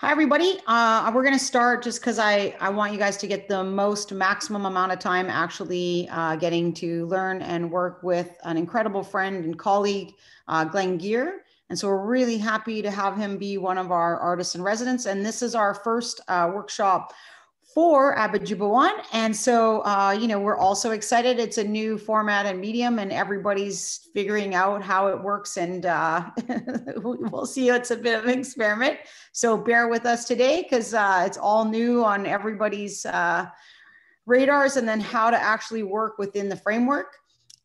Hi, everybody. Uh, we're going to start just because I, I want you guys to get the most maximum amount of time actually uh, getting to learn and work with an incredible friend and colleague, uh, Glenn Gear. And so we're really happy to have him be one of our artists in residence. And this is our first uh, workshop for Aabijijiwan. And so, uh, you know, we're also excited. It's a new format and medium, and everybody's figuring out how it works. And uh, we'll see. It's a bit of an experiment. So bear with us today because uh, it's all new on everybody's uh, radars and then how to actually work within the framework.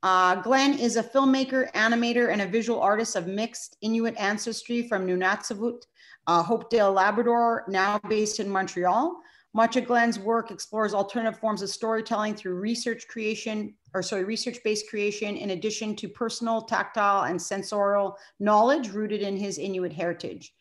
Uh, Glenn is a filmmaker, animator, and a visual artist of mixed Inuit ancestry from Nunatsiavut, uh, Hopedale, Labrador, now based in Montreal. Much of Glenn's work explores alternative forms of storytelling through research creation, or sorry, research-based creation, in addition to personal, tactile, and sensorial knowledge rooted in his Inuit heritage.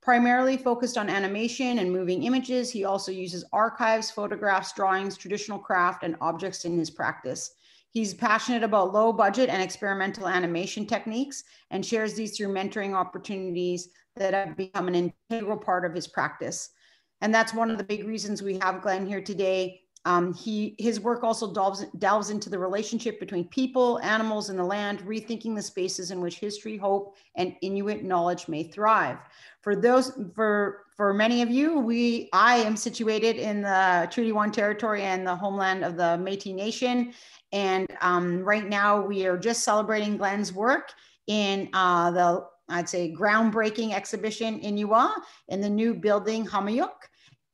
Primarily focused on animation and moving images, he also uses archives, photographs, drawings, traditional craft, and objects in his practice. He's passionate about low budget and experimental animation techniques and shares these through mentoring opportunities that have become an integral part of his practice. And that's one of the big reasons we have Glenn here today. Um, he, his work also delves, delves into the relationship between people, animals, and the land, rethinking the spaces in which history, hope, and Inuit knowledge may thrive. For those, for for many of you, we I am situated in the Treaty One territory and the homeland of the Métis Nation, and um, right now we are just celebrating Glenn's work in uh, the I'd say groundbreaking exhibition in Inua in the new building Qaumajuq.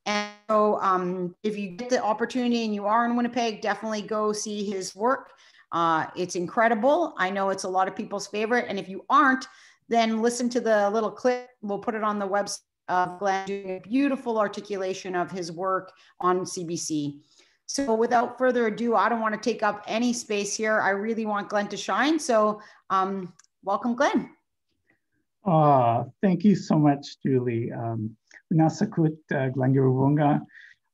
And so um, if you get the opportunity and you are in Winnipeg, definitely go see his work. Uh, it's incredible. I know it's a lot of people's favorite. And if you aren't, then listen to the little clip. We'll put it on the website of Glenn doing a beautiful articulation of his work on CBC. So without further ado, I don't want to take up any space here. I really want Glenn to shine. So um, welcome, Glenn. Uh, thank you so much, Julie. Um, Nasakut uh,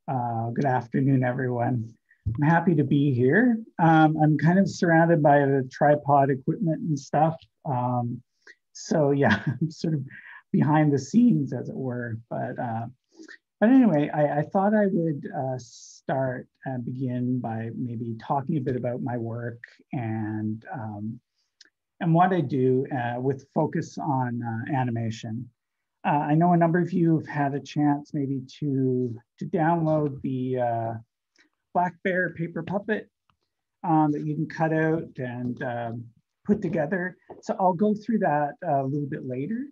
uh, Good afternoon, everyone. I'm happy to be here. Um, I'm kind of surrounded by the tripod equipment and stuff. Um, so yeah, I'm sort of behind the scenes, as it were. But uh, but anyway, I, I thought I would uh, start and begin by maybe talking a bit about my work and um, and what I do uh, with focus on uh, animation. Uh, I know a number of you have had a chance maybe to, to download the uh, Black Bear paper puppet um, that you can cut out and um, put together. So I'll go through that a little bit later.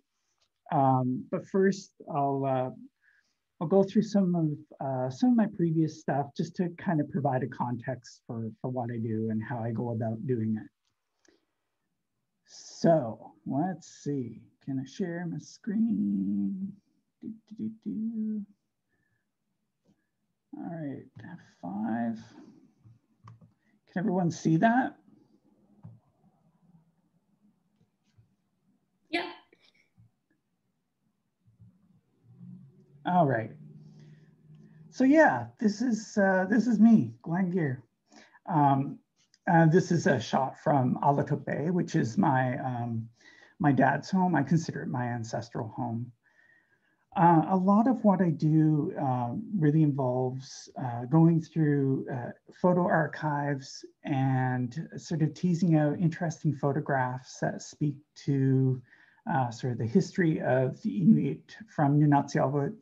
Um, but first, I'll uh, I'll go through some of uh, some of my previous stuff just to kind of provide a context for, for what I do and how I go about doing it. So let's see. Can I share my screen? Do, do, do, All right, F5. Can everyone see that? Yeah. All right. So yeah, this is uh, this is me, Glenn Gear. Um, uh, this is a shot from Alatope, which is my, um, my dad's home. I consider it my ancestral home. Uh, a lot of what I do uh, really involves uh, going through uh, photo archives and sort of teasing out interesting photographs that speak to uh, sort of the history of the Inuit from Nunatsiavut.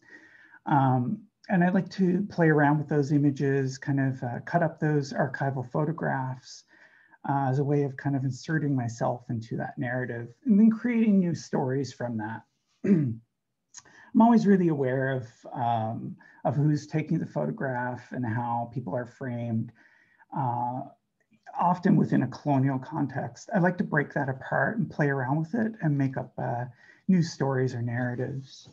Um, and I like to play around with those images, kind of uh, cut up those archival photographs uh, as a way of kind of inserting myself into that narrative and then creating new stories from that. I'm always really aware of, um, of who's taking the photograph and how people are framed, uh, often within a colonial context. I like to break that apart and play around with it and make up uh, new stories or narratives.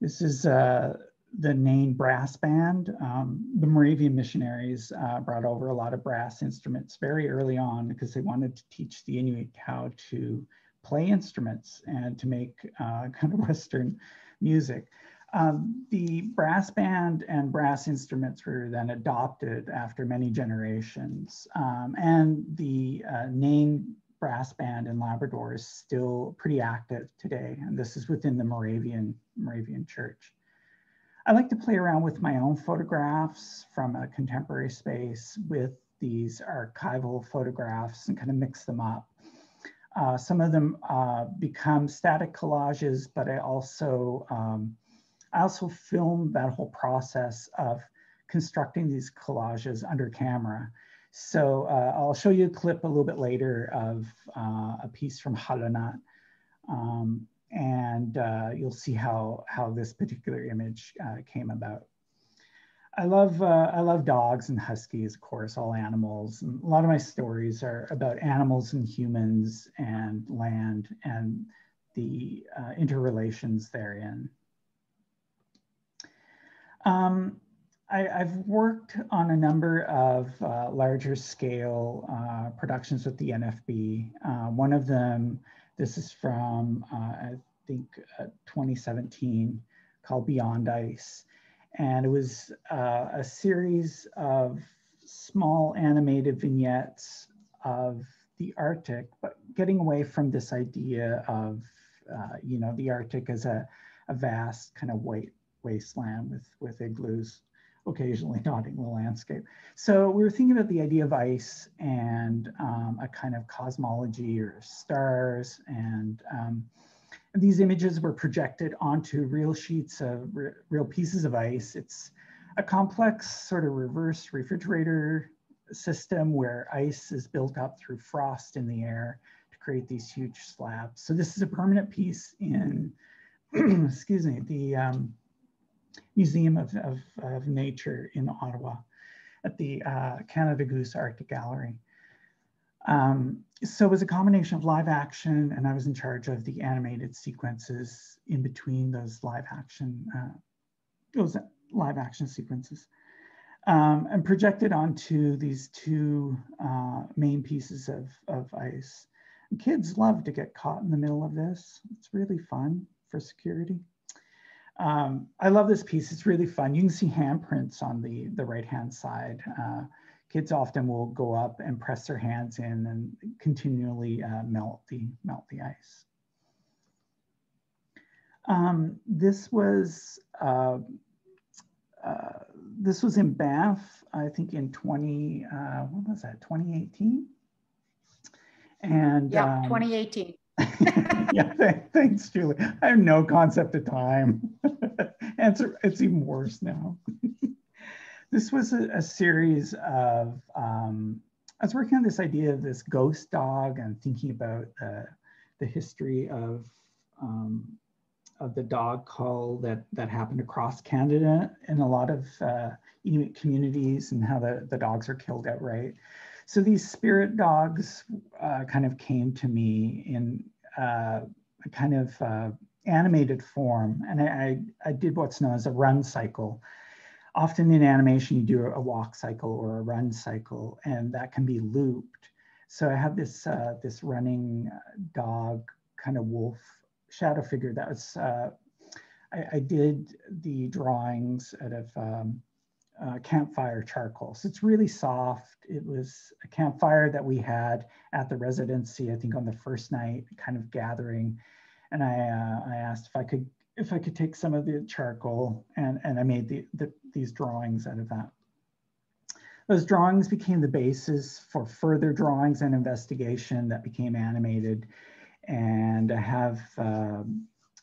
This is uh, the Nain brass band. Um, the Moravian missionaries uh, brought over a lot of brass instruments very early on because they wanted to teach the Inuit how to play instruments and to make uh, kind of Western music. Um, the brass band and brass instruments were then adopted after many generations. Um, and the uh, Nain brass band in Labrador is still pretty active today. And this is within the Moravian, Moravian church. I like to play around with my own photographs from a contemporary space with these archival photographs and kind of mix them up. Uh, some of them uh, become static collages, but I also um, I also film that whole process of constructing these collages under camera. So uh, I'll show you a clip a little bit later of uh, a piece from Halonat. Um, and uh, you'll see how, how this particular image uh, came about. I love uh, I love dogs and huskies, of course, all animals. And a lot of my stories are about animals and humans and land and the uh, interrelations therein. Um, I, have worked on a number of uh, larger scale uh, productions with the NFB. One of them, this is from, uh, I think, 2017, called Beyond Ice. And it was uh, a series of small animated vignettes of the Arctic, but getting away from this idea of, uh, you know, the Arctic as a, a vast kind of white wasteland with, with igloos occasionally dotting the landscape. So we were thinking about the idea of ice and um, a kind of cosmology or stars and um, these images were projected onto real sheets of re real pieces of ice. It's a complex sort of reverse refrigerator system where ice is built up through frost in the air to create these huge slabs. So this is a permanent piece in, excuse me, the um, Museum of, of, of, Nature in Ottawa at the uh, Canada Goose Arctic Gallery. Um, so it was a combination of live action and I was in charge of the animated sequences in between those live action, uh, those live action sequences. Um, and projected onto these two uh, main pieces of, of ice. And kids love to get caught in the middle of this. It's really fun for security. Um, I love this piece. It's really fun. You can see handprints on the, the right-hand side. Uh, kids often will go up and press their hands in and continually uh, melt the melt the ice. Um, this was uh, uh, this was in Banff, I think in 20 uh, what was that 2018, and yeah, um, 2018. yeah, th thanks, Julie. I have no concept of time. it's, it's even worse now. This was a, a series of, um, I was working on this idea of this ghost dog and thinking about uh, the history of, um, of the dog call that, that happened across Canada in a lot of uh, Inuit communities and how the, the dogs are killed outright. So these spirit dogs uh, kind of came to me in uh, a kind of uh, animated form. And I, I, I, did what's known as a run cycle often in animation, you do a walk cycle or a run cycle, and that can be looped. So I have this, uh, this running dog kind of wolf shadow figure that was, uh, I, I, did the drawings out of um, uh, campfire charcoal. So it's really soft. It was a campfire that we had at the residency, I think on the first night, kind of gathering. And I, uh, I asked if I could if I could take some of the charcoal and, and I made the, the, these drawings out of that. Those drawings became the basis for further drawings and investigation that became animated. And I have, uh,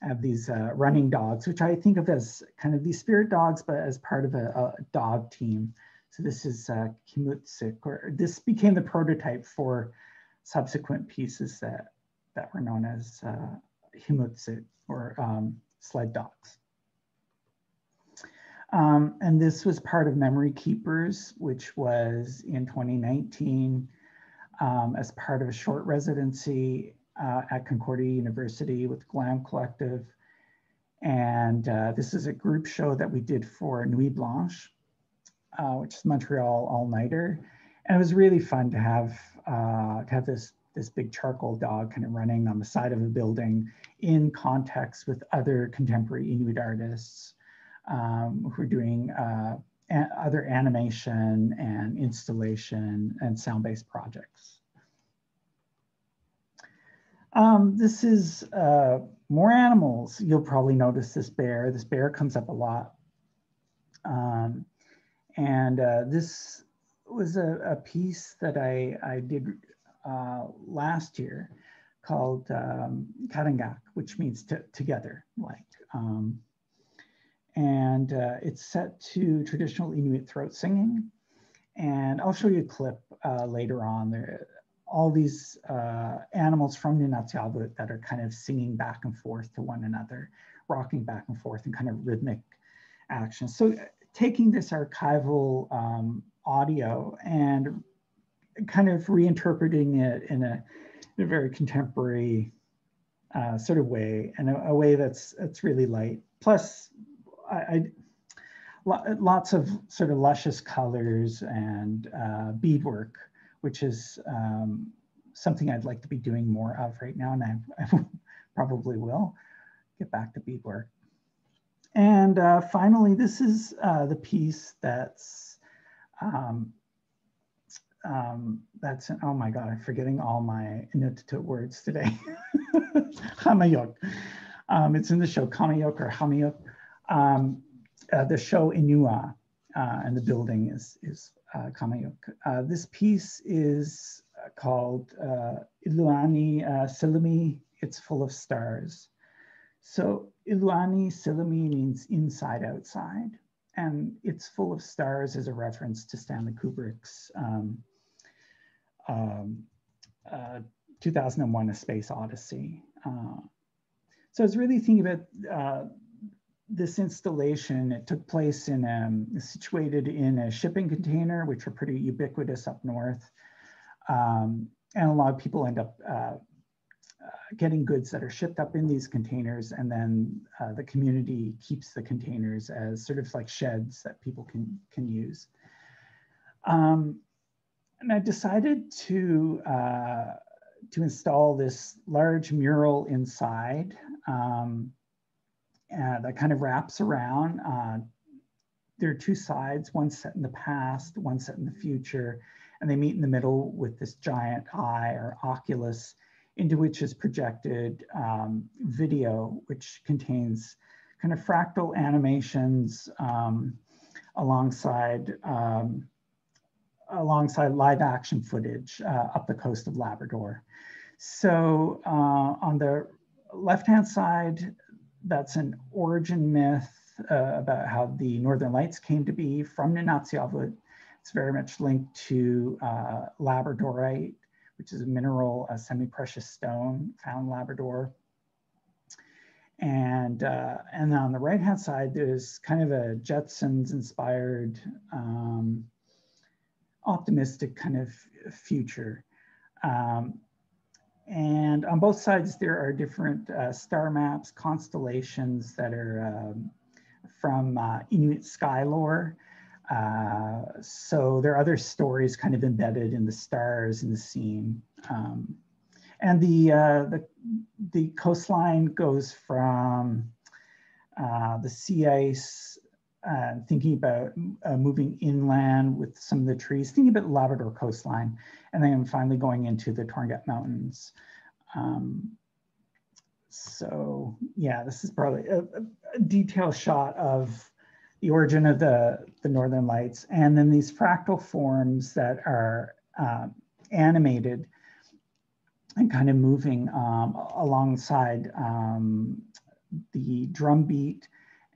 have these uh, running dogs, which I think of as kind of these spirit dogs, but as part of a, a dog team. So this is uh, Kimutsik, or this became the prototype for subsequent pieces that, that were known as uh, Himutsik, or um, sled dogs. Um, and this was part of Memory Keepers, which was in 2019 um, as part of a short residency uh, at Concordia University with Glam Collective. And uh, this is a group show that we did for Nuit Blanche, uh, which is Montreal all-nighter. And it was really fun to have, uh, to have this this big charcoal dog kind of running on the side of a building in context with other contemporary Inuit artists um, who are doing uh, other animation and installation and sound-based projects. Um, this is uh, more animals. You'll probably notice this bear. This bear comes up a lot Um, and uh, this was a, a, piece that I, I did uh, last year called um, Karangak, which means together, like. Um, and uh, it's set to traditional Inuit throat singing. And I'll show you a clip uh, later on. There, all these uh, animals from Nunatsiavut that are kind of singing back and forth to one another, rocking back and forth in kind of rhythmic action. So taking this archival um, audio and kind of reinterpreting it in a, in a very contemporary uh, sort of way and a, a, way that's that's really light. Plus, I, I lots of sort of luscious colors and uh, beadwork, which is um, something I'd like to be doing more of right now, and I, I probably will get back to beadwork. And uh, finally, this is uh, the piece that's um, um, that's an, oh my god, I'm forgetting all my Inuktitut words today. Qaumajuq. Um, it's in the show Qaumajuq or Qaumajuq. Um, uh, the show Inua, and the building is is uh, Qaumajuq. Uh, this piece is uh, called uh, Iluani uh, Silimi. It's full of stars. So Iluani Silimi means inside outside and it's full of stars as a reference to Stanley Kubrick's um, um, uh, 2001 A Space Odyssey. Uh, so I was really thinking about uh, this installation. It took place in um, situated in a shipping container, which are pretty ubiquitous up north. Um, and a lot of people end up uh, uh, getting goods that are shipped up in these containers and then uh, the community keeps the containers as sort of like sheds that people can, can use. Um, and I decided to, uh, to install this large mural inside um, uh, that kind of wraps around. Uh, there are two sides, one set in the past, one set in the future, and they meet in the middle with this giant eye or oculus into which is projected um, video, which contains kind of fractal animations um, alongside um, alongside live action footage uh, up the coast of Labrador. So uh, on the left-hand side, that's an origin myth uh, about how the Northern Lights came to be from Nunatsiavut. It's very much linked to uh, Labradorite which is a mineral, a semi-precious stone found in Labrador. And, uh, and on the right-hand side, there's kind of a Jetsons-inspired, um, optimistic kind of future. Um, and on both sides, there are different uh, star maps, constellations that are um, from uh, Inuit sky lore. Uh, so there are other stories kind of embedded in the stars in the scene. Um, and the, uh, the, the coastline goes from uh, the sea ice, uh, thinking about uh, moving inland with some of the trees, thinking about Labrador coastline, and then finally going into the Torngat Mountains. Um, so yeah, this is probably a, a detailed shot of the origin of the, the Northern Lights, and then these fractal forms that are uh, animated and kind of moving um, alongside um, the drum beat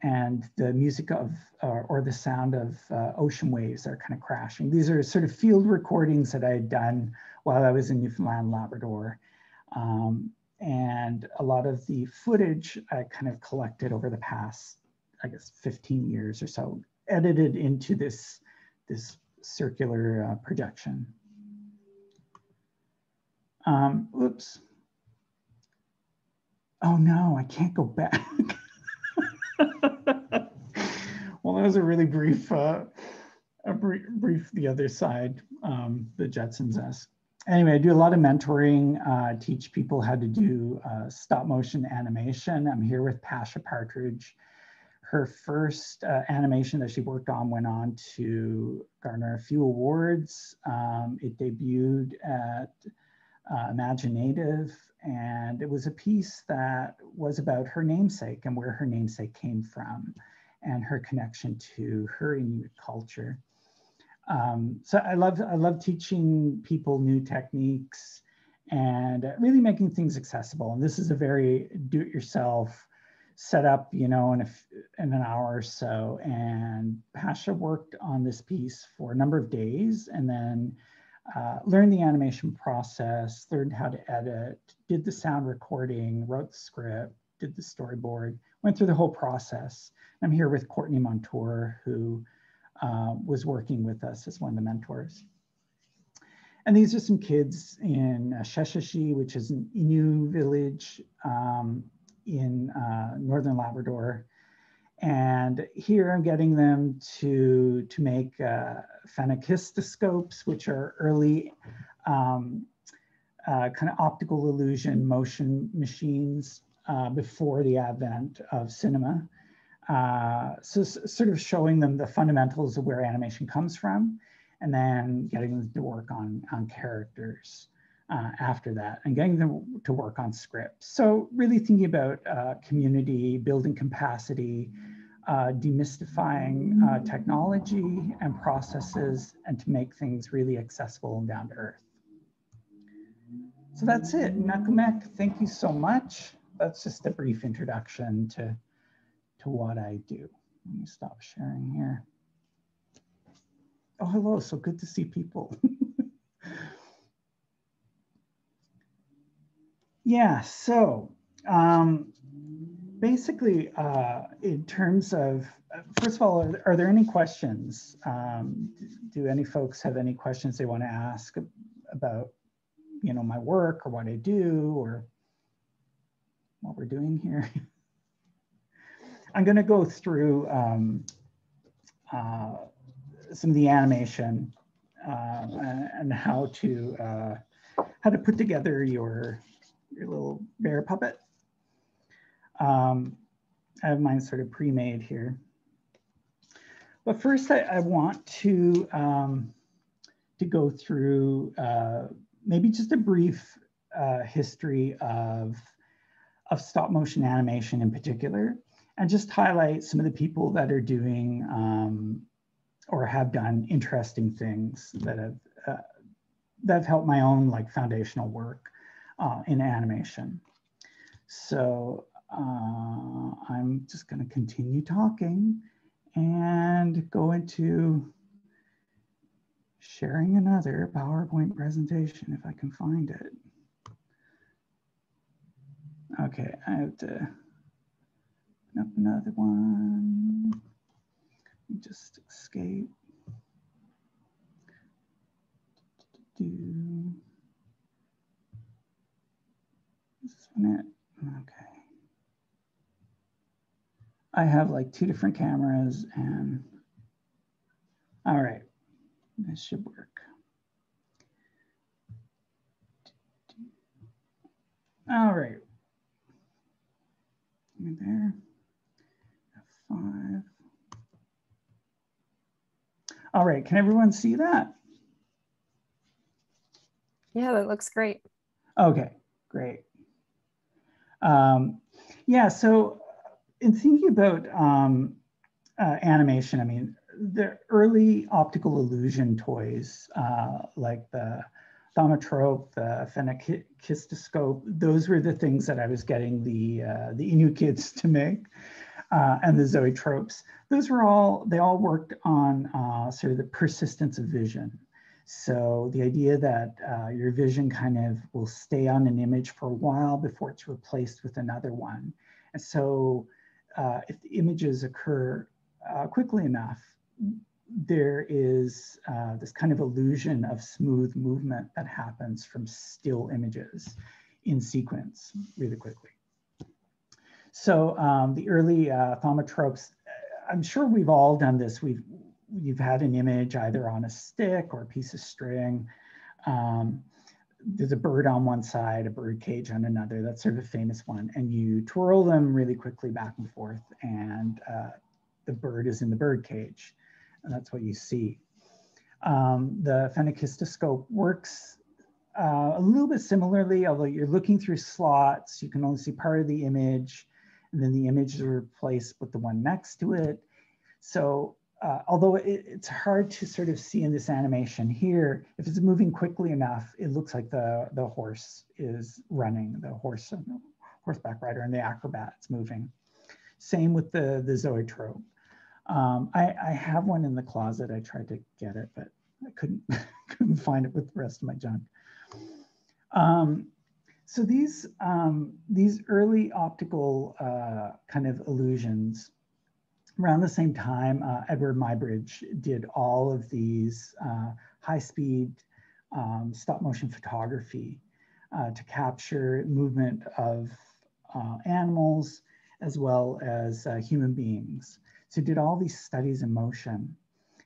and the music of, uh, or the sound of uh, ocean waves are kind of crashing. These are sort of field recordings that I had done while I was in Newfoundland, Labrador. Um, and a lot of the footage I kind of collected over the past I guess, 15 years or so, edited into this, this circular uh, projection. Um, oops. Oh no, I can't go back. well, that was a really brief, uh, a brief, brief the other side, um, the Jetsons esque. Anyway, I do a lot of mentoring, uh, teach people how to do uh, stop motion animation. I'm here with Pasha Partridge her first uh, animation that she worked on went on to garner a few awards. Um, it debuted at uh, imagineNATIVE, and it was a piece that was about her namesake and where her namesake came from. and her connection to her Inuit culture. Um, so I love, I love teaching people new techniques and really making things accessible. And this is a very do-it-yourself set up, you know, in, a, in an hour or so. And Pasha worked on this piece for a number of days and then uh, learned the animation process, learned how to edit, did the sound recording, wrote the script, did the storyboard, went through the whole process. I'm here with Courtney Montour, who uh, was working with us as one of the mentors. And these are some kids in uh, Sheshatshiu, which is an Innu village um, in uh, Northern Labrador. And here I'm getting them to, to make uh, phenakistoscopes, which are early um, uh, kind of optical illusion motion machines uh, before the advent of cinema. Uh, so sort of showing them the fundamentals of where animation comes from and then getting them to work on, on characters uh, after that and getting them to work on scripts. So really thinking about uh, community, building capacity, uh, demystifying uh, technology and processes and to make things really accessible and down to earth. So that's it. Nakummek, thank you so much. That's just a brief introduction to, to what I do. Let me stop sharing here. Oh, hello, so good to see people. yeah, so um, basically, uh, in terms of, first of all, are, are there any questions? Um, do any folks have any questions they want to ask about, you know, my work or what I do or what we're doing here? I'm going to go through um, uh, some of the animation uh, and how to uh, how to put together your your little bear puppet. Um, I have mine sort of pre-made here. But first, I, I want to um, to go through uh, maybe just a brief uh, history of of stop motion animation in particular, and just highlight some of the people that are doing um, or have done interesting things that have uh, that have helped my own like foundational work uh, in animation. So uh, I'm just going to continue talking and go into sharing another PowerPoint presentation if I can find it. Okay, I have to open up another one. Just escape. Do is this one it? Okay. I have like two different cameras and all right, this should work. All right, there, F5. All right, can everyone see that? Yeah, that looks great. Okay, great. Um, yeah, so in thinking about um, uh, animation, I mean, the early optical illusion toys uh, like the thaumatrope, the phenakistoscope, those were the things that I was getting the, uh, the Innu kids to make. Uh, and the zoetropes, those were all, they all worked on uh, sort of the persistence of vision. So the idea that uh, your vision kind of will stay on an image for a while before it's replaced with another one. And so uh, if the images occur uh, quickly enough, there is uh, this kind of illusion of smooth movement that happens from still images in sequence really quickly. So um, the early uh, thaumatropes, I'm sure we've all done this. We've, you've had an image either on a stick or a piece of string. Um, there's a bird on one side, a bird cage on another. That's sort of a famous one. And you twirl them really quickly back and forth and uh, the bird is in the bird cage. And that's what you see. Um, the phenakistoscope works uh, a little bit similarly, although you're looking through slots, you can only see part of the image, and then the image is replaced with the one next to it. so uh, although it, it's hard to sort of see in this animation here, if it's moving quickly enough, it looks like the, the horse is running, the horse and the horseback rider and the acrobat's moving. Same with the, the zoetrope. Um, I, I have one in the closet. I tried to get it, but I couldn't, couldn't find it with the rest of my junk. Um, so these, um, these early optical uh, kind of illusions around the same time, uh, Eadweard Muybridge did all of these uh, high-speed um, stop-motion photography uh, to capture movement of uh, animals as well as uh, human beings. So did all these studies in motion.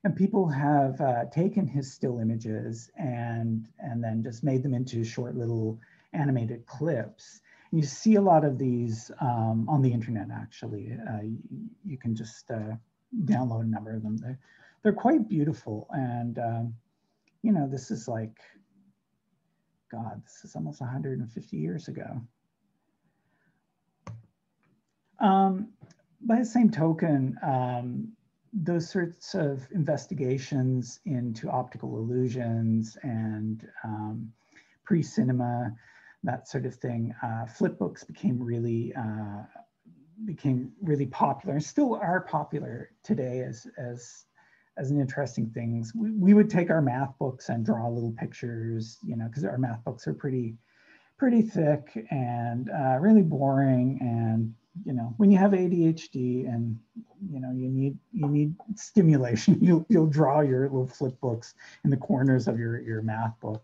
And people have uh, taken his still images and, and then just made them into short little animated clips you see a lot of these um, on the internet, actually. Uh, you, can just uh, download a number of them. They're, they're quite beautiful. And, um, you know, this is like, God, this is almost 150 years ago. Um, by the same token, um, those sorts of investigations into optical illusions and um, pre-cinema that sort of thing. Uh, flip books became really uh, became really popular and still are popular today as as as an interesting things. We, we would take our math books and draw little pictures, you know, because our math books are pretty pretty thick and uh, really boring and you know when you have ADHD and you know you need you need stimulation you'll you'll draw your little flip books in the corners of your your math book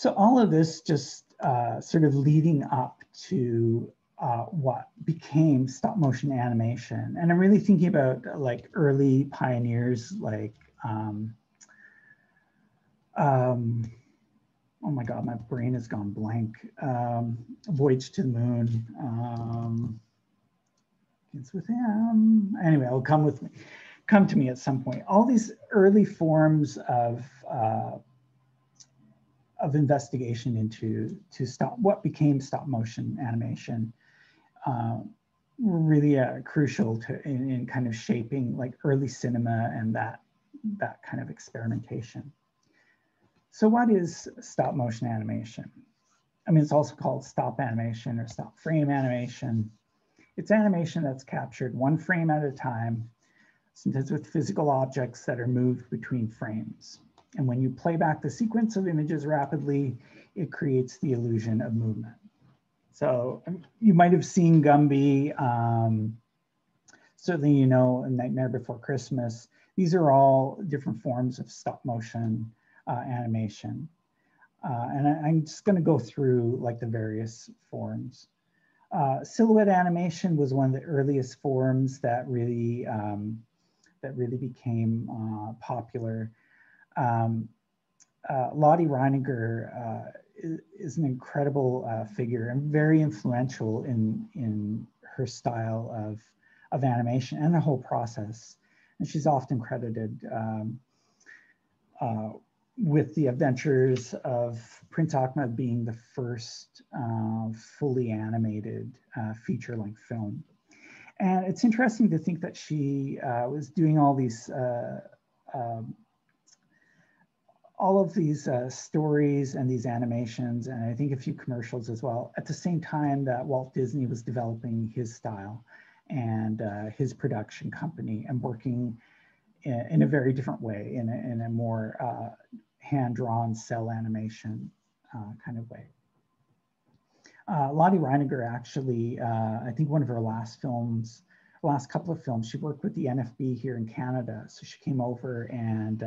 so all of this just uh, sort of leading up to uh, what became stop motion animation. And I'm really thinking about like early pioneers like, um, um, oh my God, my brain has gone blank. Um, Voyage to the Moon. Um, it's with him. Anyway, it'll come with me, come to me at some point. All these early forms of uh, of investigation into to stop what became stop motion animation uh, really uh, crucial to in, in, kind of shaping like early cinema and that that kind of experimentation. So what is stop motion animation? I mean, it's also called stop animation or stop frame animation. It's animation that's captured one frame at a time, sometimes with physical objects that are moved between frames. And when you play back the sequence of images rapidly, it creates the illusion of movement. So um, you might have seen Gumby. Um, certainly, you know, Nightmare Before Christmas. These are all different forms of stop motion uh, animation. Uh, and I, am just going to go through like the various forms. Uh, silhouette animation was one of the earliest forms that really um, that really became uh, popular. Um, uh, Lotte Reiniger uh, is, an incredible uh, figure and very influential in, in her style of, of animation and the whole process. And she's often credited um, uh, with the adventures of Prince Ahmed being the first uh, fully animated uh, feature-length film. And it's interesting to think that she was doing all these um, all of these uh, stories and these animations, and I think a few commercials as well, at the same time that Walt Disney was developing his style and uh, his production company and working in, in, a very different way, in a, in a more uh, hand-drawn cell animation uh, kind of way. Uh, Lotte Reiniger actually, uh, I think one of her last films, last couple of films, she worked with the NFB here in Canada. So she came over and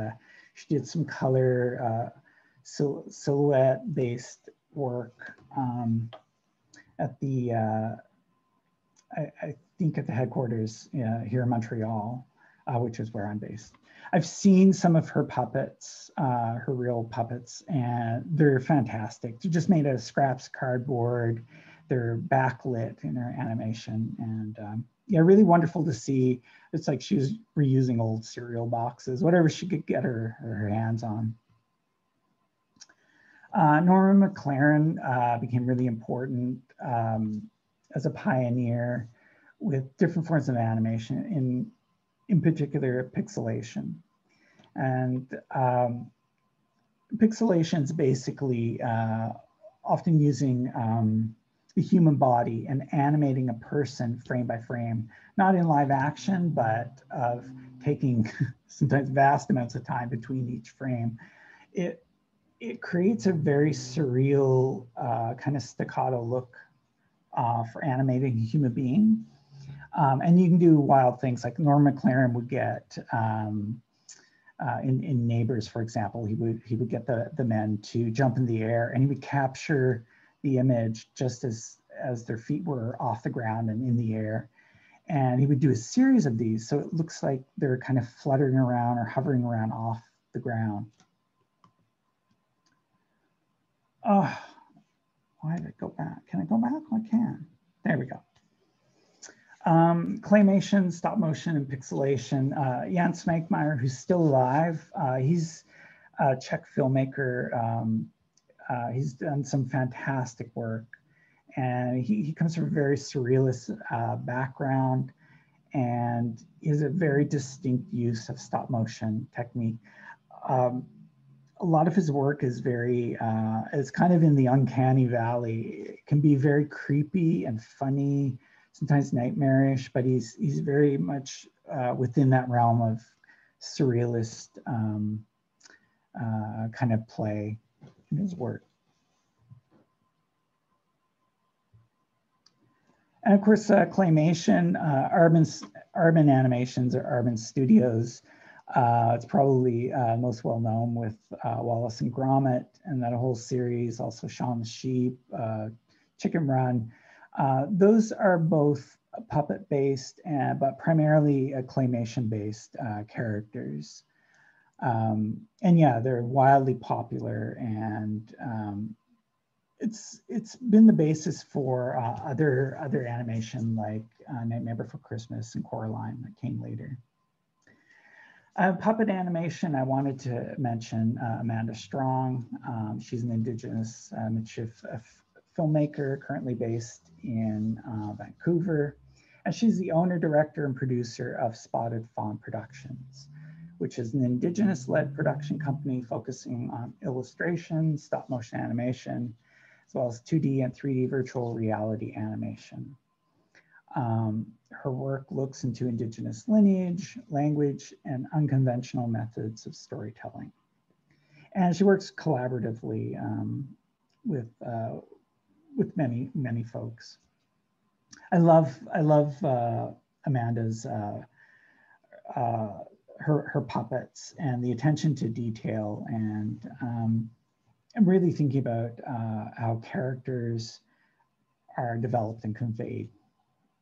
she did some color uh, sil silhouette based work um, at the, uh, I, I, think at the headquarters uh, here in Montreal, uh, which is where I'm based. I've seen some of her puppets, uh, her real puppets, and they're fantastic. They're just made out of scraps cardboard. They're backlit in her animation. And um, yeah, really wonderful to see. It's like she was reusing old cereal boxes, whatever she could get her, her hands on. Uh, Norman McLaren uh, became really important um, as a pioneer with different forms of animation, in, in particular pixelation. And um, pixelation is basically uh, often using um, the human body and animating a person frame by frame, not in live action, but of taking sometimes vast amounts of time between each frame. It, it creates a very surreal uh, kind of staccato look uh, for animating a human being. Um, and you can do wild things like Norm McLaren would get um, uh, in, in Neighbors, for example, he would he would get the, the men to jump in the air and he would capture the image just as as their feet were off the ground and in the air. And he would do a series of these. So it looks like they're kind of fluttering around or hovering around off the ground. Oh, why did it go back? Can I go back? I can. There we go. Um, claymation, stop motion, and pixelation. Uh, Jan Svankmajer, who's still alive, uh, he's a Czech filmmaker. Um, uh, he's done some fantastic work. And he, he comes from a very surrealist uh, background and has a very distinct use of stop motion technique. Um, a lot of his work is very, uh, is kind of in the uncanny valley. It can be very creepy and funny sometimes nightmarish, but he's he's very much uh, within that realm of surrealist um, uh, kind of play in his work. And of course, uh, claymation, uh, Aardman, Aardman Animations or Aardman Studios. Uh, it's probably uh, most well known with Wallace and Gromit and that whole series, also Shaun the Sheep, Chicken Run. Uh, those are both puppet based, and, but primarily claymation based uh, characters. Um, and yeah, they're wildly popular and um, it's it's been the basis for uh, other other animation like uh, Nightmare Before Christmas and Coraline that came later. Uh, puppet animation, I wanted to mention uh, Amanda Strong. Um, she's an Indigenous uh, Michif filmmaker currently based in uh, Vancouver. And she's the owner, director, and producer of Spotted Fawn Productions, which is an Indigenous led production company focusing on illustration, stop motion animation, as well as 2D and 3D virtual reality animation. Um, her work looks into Indigenous lineage, language, and unconventional methods of storytelling. And she works collaboratively um, with, uh, with many, many folks. I love, I love uh, Amanda's, uh, uh, her, her puppets and the attention to detail. And um, I'm really thinking about uh, how characters are developed and conveyed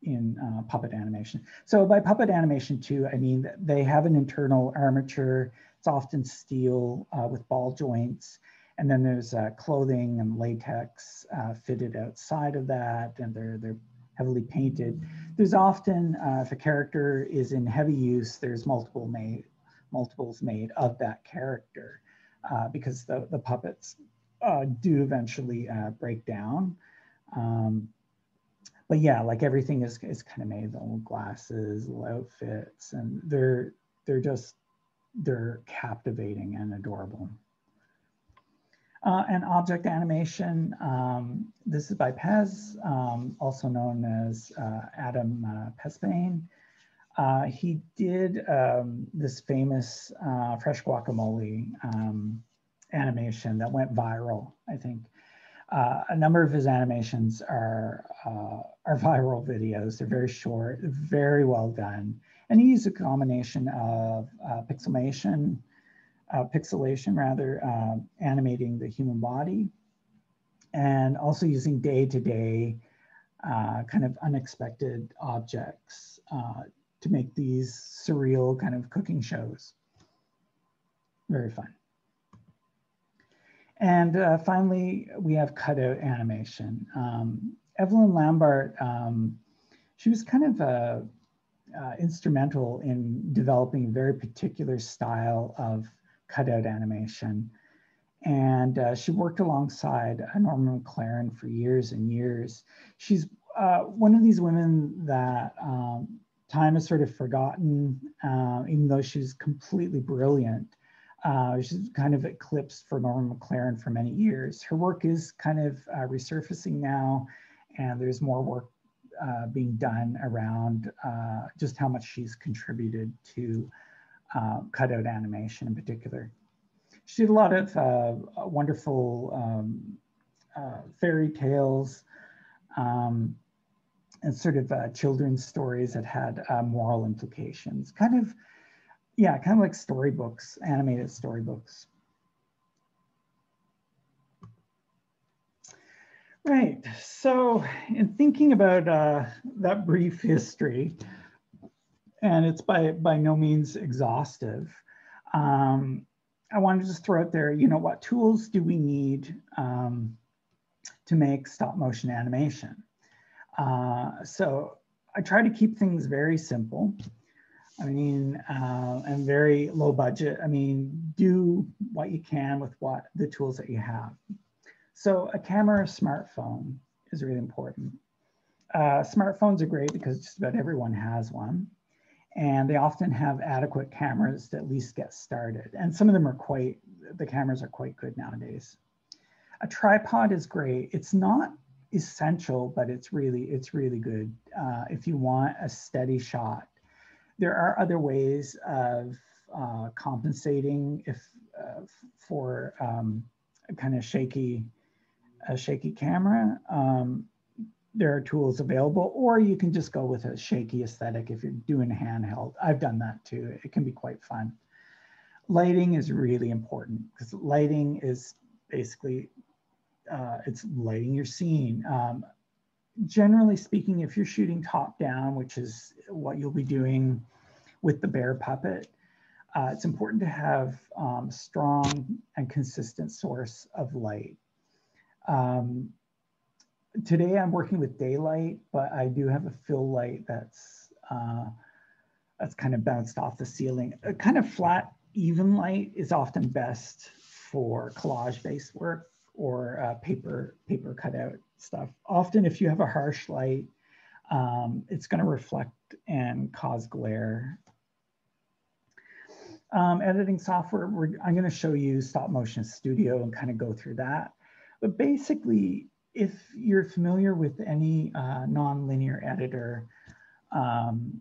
in uh, puppet animation. So by puppet animation too, I mean, they have an internal armature. It's often steel uh, with ball joints. And then there's uh, clothing and latex uh, fitted outside of that, and they're, they're heavily painted. There's often, uh, if a character is in heavy use, there's multiple made, multiples made of that character uh, because the, the puppets uh, do eventually uh, break down. Um, but yeah, like everything is, is kind of made, the glasses, little outfits, and they're, they're just, they're captivating and adorable. Uh, and object animation, um, this is by PES, um, also known as uh, Adam uh. Uh, he did um, this famous uh, fresh guacamole um, animation that went viral, I think. Uh, a number of his animations are, are viral videos. They're very short, very well done. And he used a combination of pixelmation, uh, pixelation rather, uh, animating the human body, and also using day-to-day uh, kind of unexpected objects uh, to make these surreal kind of cooking shows. Very fun. And uh, finally, we have cutout animation. Um, Evelyn Lambart, um, she was kind of uh, instrumental in developing a very particular style of cutout animation. And uh, she worked alongside Norman McLaren for years and years. She's uh, one of these women that um, time has sort of forgotten, uh, even though she's completely brilliant. Uh, she's kind of eclipsed for Norman McLaren for many years. Her work is kind of uh, resurfacing now, and there's more work uh, being done around uh, just how much she's contributed to uh, cutout animation in particular. She did a lot of uh, wonderful um, fairy tales, um, and sort of uh, children's stories that had uh, moral implications. Kind of, yeah, kind of like storybooks, animated storybooks. Right, so in thinking about uh, that brief history, and it's by, by no means exhaustive, um, I wanted to just throw out there, you know, what tools do we need um, to make stop motion animation? Uh, so I try to keep things very simple. I mean, uh, and very low budget. I mean, do what you can with what the tools that you have. So a camera smartphone is really important. Uh, smartphones are great because just about everyone has one. And they often have adequate cameras to at least get started. And some of them are quite, the cameras are quite good nowadays. A tripod is great. It's not essential, but it's really it's really good uh, if you want a steady shot. There are other ways of uh, compensating if uh, for um, a kind of shaky a shaky camera. Um, there are tools available, or you can just go with a shaky aesthetic if you're doing handheld. I've done that too. It can be quite fun. Lighting is really important because lighting is basically uh, it's lighting your scene. Um, generally speaking, if you're shooting top down, which is what you'll be doing with the bear puppet, uh, it's important to have um, strong and consistent source of light. Um, today I'm working with daylight, but I do have a fill light that's uh, that's kind of bounced off the ceiling. A kind of flat, even light is often best for collage-based work or uh, paper paper cutout stuff. Often, if you have a harsh light, um, it's going to reflect and cause glare. Um, editing software, I'm going to show you Stop Motion Studio and kind of go through that. But basically, if you're familiar with any uh, non-linear editor, um,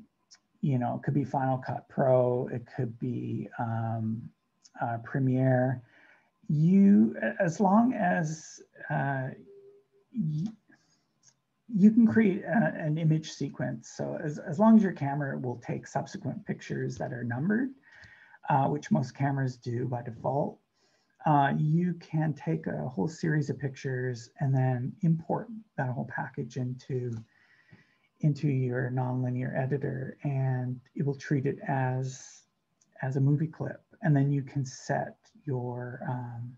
you know, it could be Final Cut Pro, it could be um, uh, Premiere, you, as long as uh, you can create a, an image sequence. So as, as long as your camera will take subsequent pictures that are numbered, uh, which most cameras do by default, uh, you can take a whole series of pictures and then import that whole package into, into your nonlinear editor and it will treat it as, as a movie clip. And then you can set your um,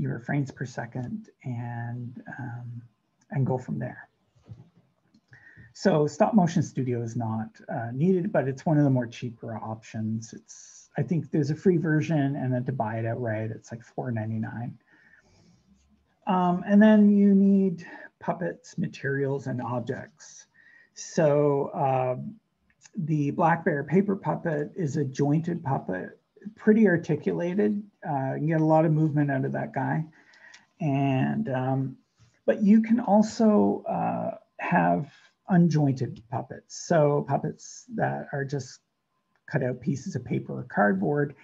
your frames per second and um, and go from there. So stop motion studio is not uh, needed, but it's one of the more cheaper options. It's I think there's a free version and then to buy it outright, it's like $4.99. Um, and then you need puppets, materials, and objects. So uh, the Black Bear paper puppet is a jointed puppet pretty articulated. Uh, you get a lot of movement out of that guy. And, um, but you can also uh, have unjointed puppets. So puppets that are just cut out pieces of paper or cardboard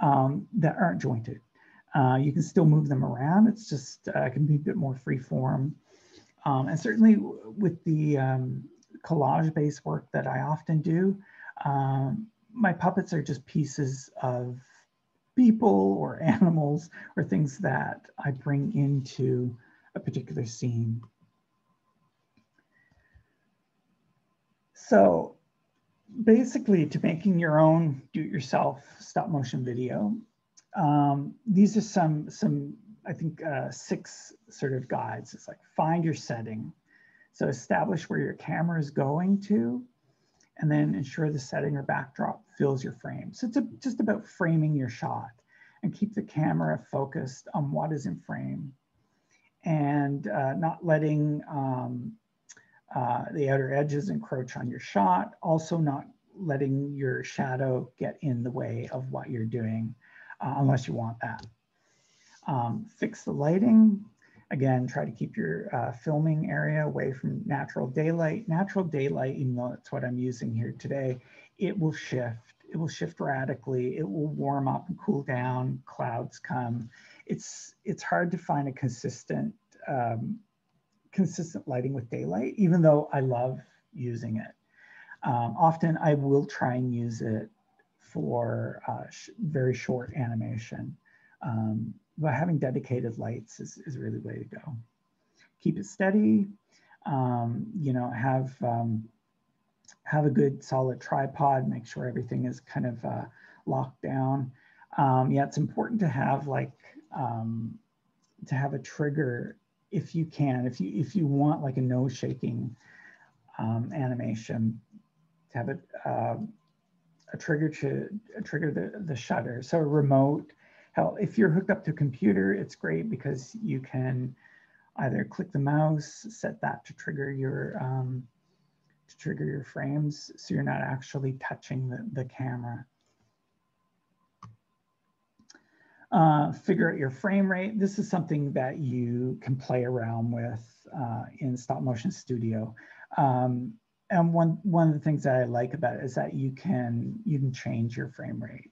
um, that aren't jointed. Uh, you can still move them around. It's just uh, can be a bit more free form. Um, and certainly with the um, collage based work that I often do, um, my puppets are just pieces of people or animals or things that I bring into a particular scene. So basically to making your own do-it-yourself stop motion video, um, these are some, some I think uh, six sort of guides. It's like find your setting. So establish where your camera is going to and then ensure the setting or backdrop fills your frame. So it's a, just about framing your shot and keep the camera focused on what is in frame and uh, not letting um, uh, the outer edges encroach on your shot. Also not letting your shadow get in the way of what you're doing, uh, unless you want that. Um, fix the lighting. Again, try to keep your uh, filming area away from natural daylight. Natural daylight, even though that's what I'm using here today, it will shift. It will shift radically. It will warm up and cool down. Clouds come. It's it's hard to find a consistent um, consistent lighting with daylight, even though I love using it. Um, often I will try and use it for uh, sh very short animation. Um, but having dedicated lights is, is really the way to go. Keep it steady, um, you know, have, um, have a good solid tripod, make sure everything is kind of uh, locked down. Um, yeah, it's important to have like, um, to have a trigger if you can, if you, if you want like a nose shaking um, animation, to have a, uh, a trigger to a trigger the, the shutter. So a remote, hell, if you're hooked up to a computer, it's great because you can either click the mouse, set that to trigger your um, to trigger your frames, so you're not actually touching the, the camera. Uh, figure out your frame rate. This is something that you can play around with uh, in Stop Motion Studio. Um, and one one of the things that I like about it is that you can you can change your frame rate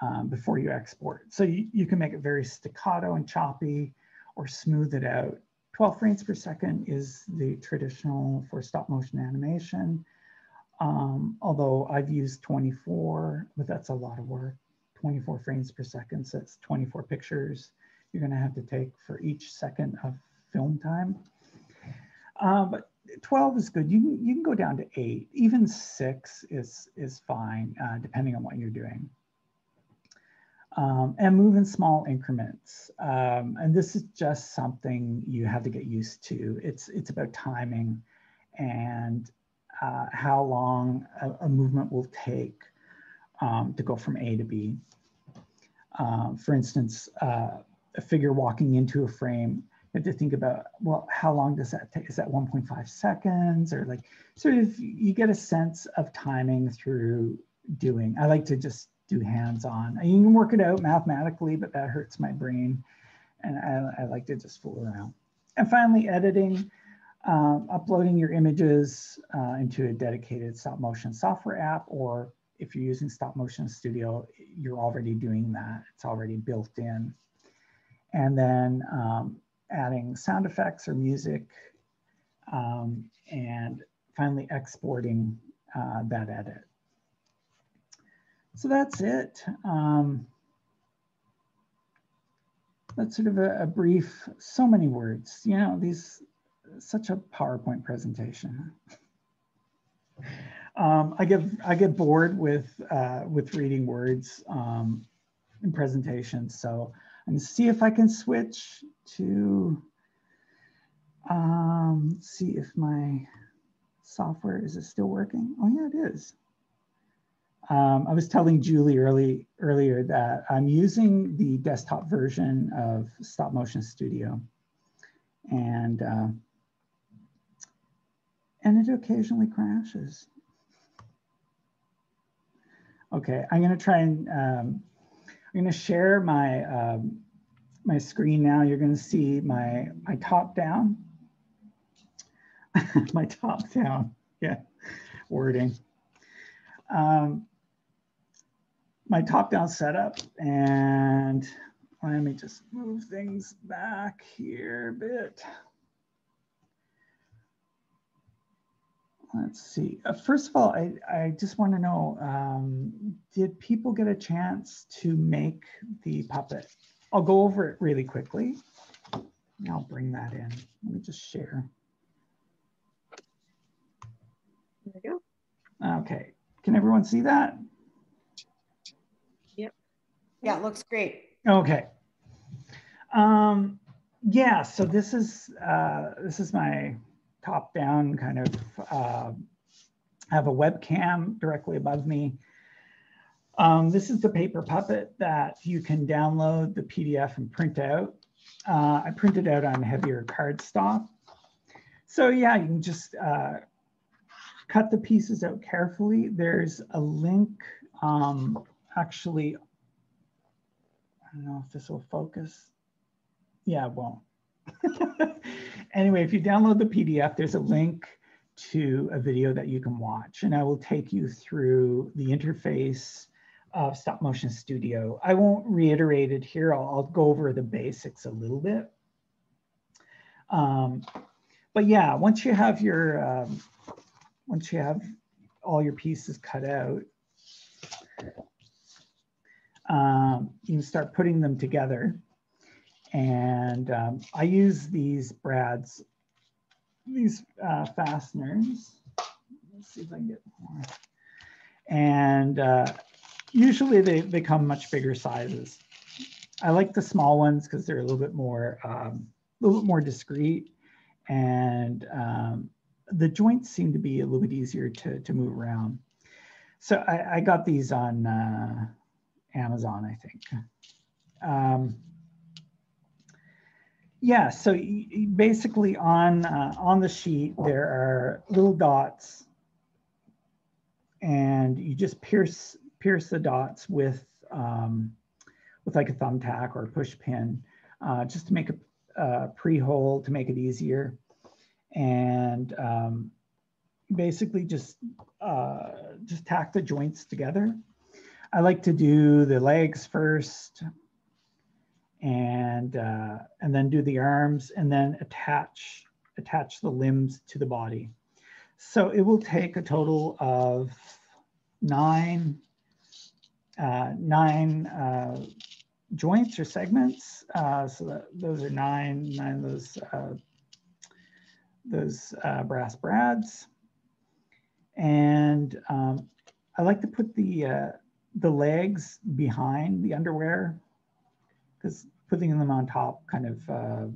um, before you export. So you, you can make it very staccato and choppy or smooth it out. 12 frames per second is the traditional for stop motion animation. Um, although I've used 24, but that's a lot of work. 24 frames per second, so that's 24 pictures you're gonna have to take for each second of film time. Uh, but 12 is good. You can, you can go down to eight. Even six is, is fine, uh, depending on what you're doing. Um, and move in small increments. Um, and this is just something you have to get used to. It's, it's about timing and uh, how long a, a, movement will take um, to go from A to B. Um, for instance, uh, a figure walking into a frame you have to think about, well, how long does that take? Is that 1.5 seconds or like, sort of you get a sense of timing through doing. I like to just do hands-on. You can work it out mathematically, but that hurts my brain. And I, I like to just fool around. And finally, editing, um, uploading your images uh, into a dedicated stop motion software app, or if you're using Stop Motion Studio, you're already doing that. It's already built in. And then um, adding sound effects or music, um, and finally exporting uh, that edit. So that's it. Um, that's sort of a, a, brief, so many words, you know, these, such a PowerPoint presentation. um, I get, I get bored with, uh, with reading words um, in presentations. So and see if I can switch to, um, see if my software, is it still working? Oh yeah, it is. Um, I was telling Julie early, earlier that I'm using the desktop version of Stop Motion Studio. And, uh, and it occasionally crashes. Okay, I'm gonna try and um, I'm to share my um, my screen now. You're to see my my top down, my top down, yeah, wording. Um, my top down setup and let me just move things back here a bit. Let's see. Uh, first of all, I, I just want to know, um, did people get a chance to make the puppet? I'll go over it really quickly. I'll bring that in. Let me just share. There we go. Okay. Can everyone see that? Yep. Yeah, it looks great. Okay. Um, yeah, so this is uh, this is my top down kind of uh, have a webcam directly above me. Um, this is the paper puppet that you can download the PDF and print out. Uh, I printed out on heavier cardstock. so yeah, you can just uh, cut the pieces out carefully. There's a link um, actually, I don't know if this will focus. Yeah, it won't. anyway, if you download the PDF, there's a link to a video that you can watch and I will take you through the interface of Stop Motion Studio. I won't reiterate it here. I'll, I'll go over the basics a little bit. Um, but yeah, once you have your, um, once you have all your pieces cut out, um, you can start putting them together. And um, I use these brads, these uh, fasteners. Let's see if I can get more. And uh, usually they, they come much bigger sizes. I like the small ones because they're a little bit more, um, a little bit more discreet. And um, the joints seem to be a little bit easier to, to move around. So I, I got these on uh, Amazon, I think. Um, yeah, so basically on uh, on the sheet there are little dots, and you just pierce pierce the dots with um, with like a thumbtack or a push pin, uh, just to make a, a pre-hole to make it easier, and um, basically just uh, just tack the joints together. I like to do the legs first and uh, and then do the arms and then attach attach the limbs to the body. So it will take a total of nine uh, nine uh, joints or segments. Uh, so those are nine nine those uh, those uh, brass brads. And um, I like to put the, the legs behind the underwear because putting them on top kind of, uh,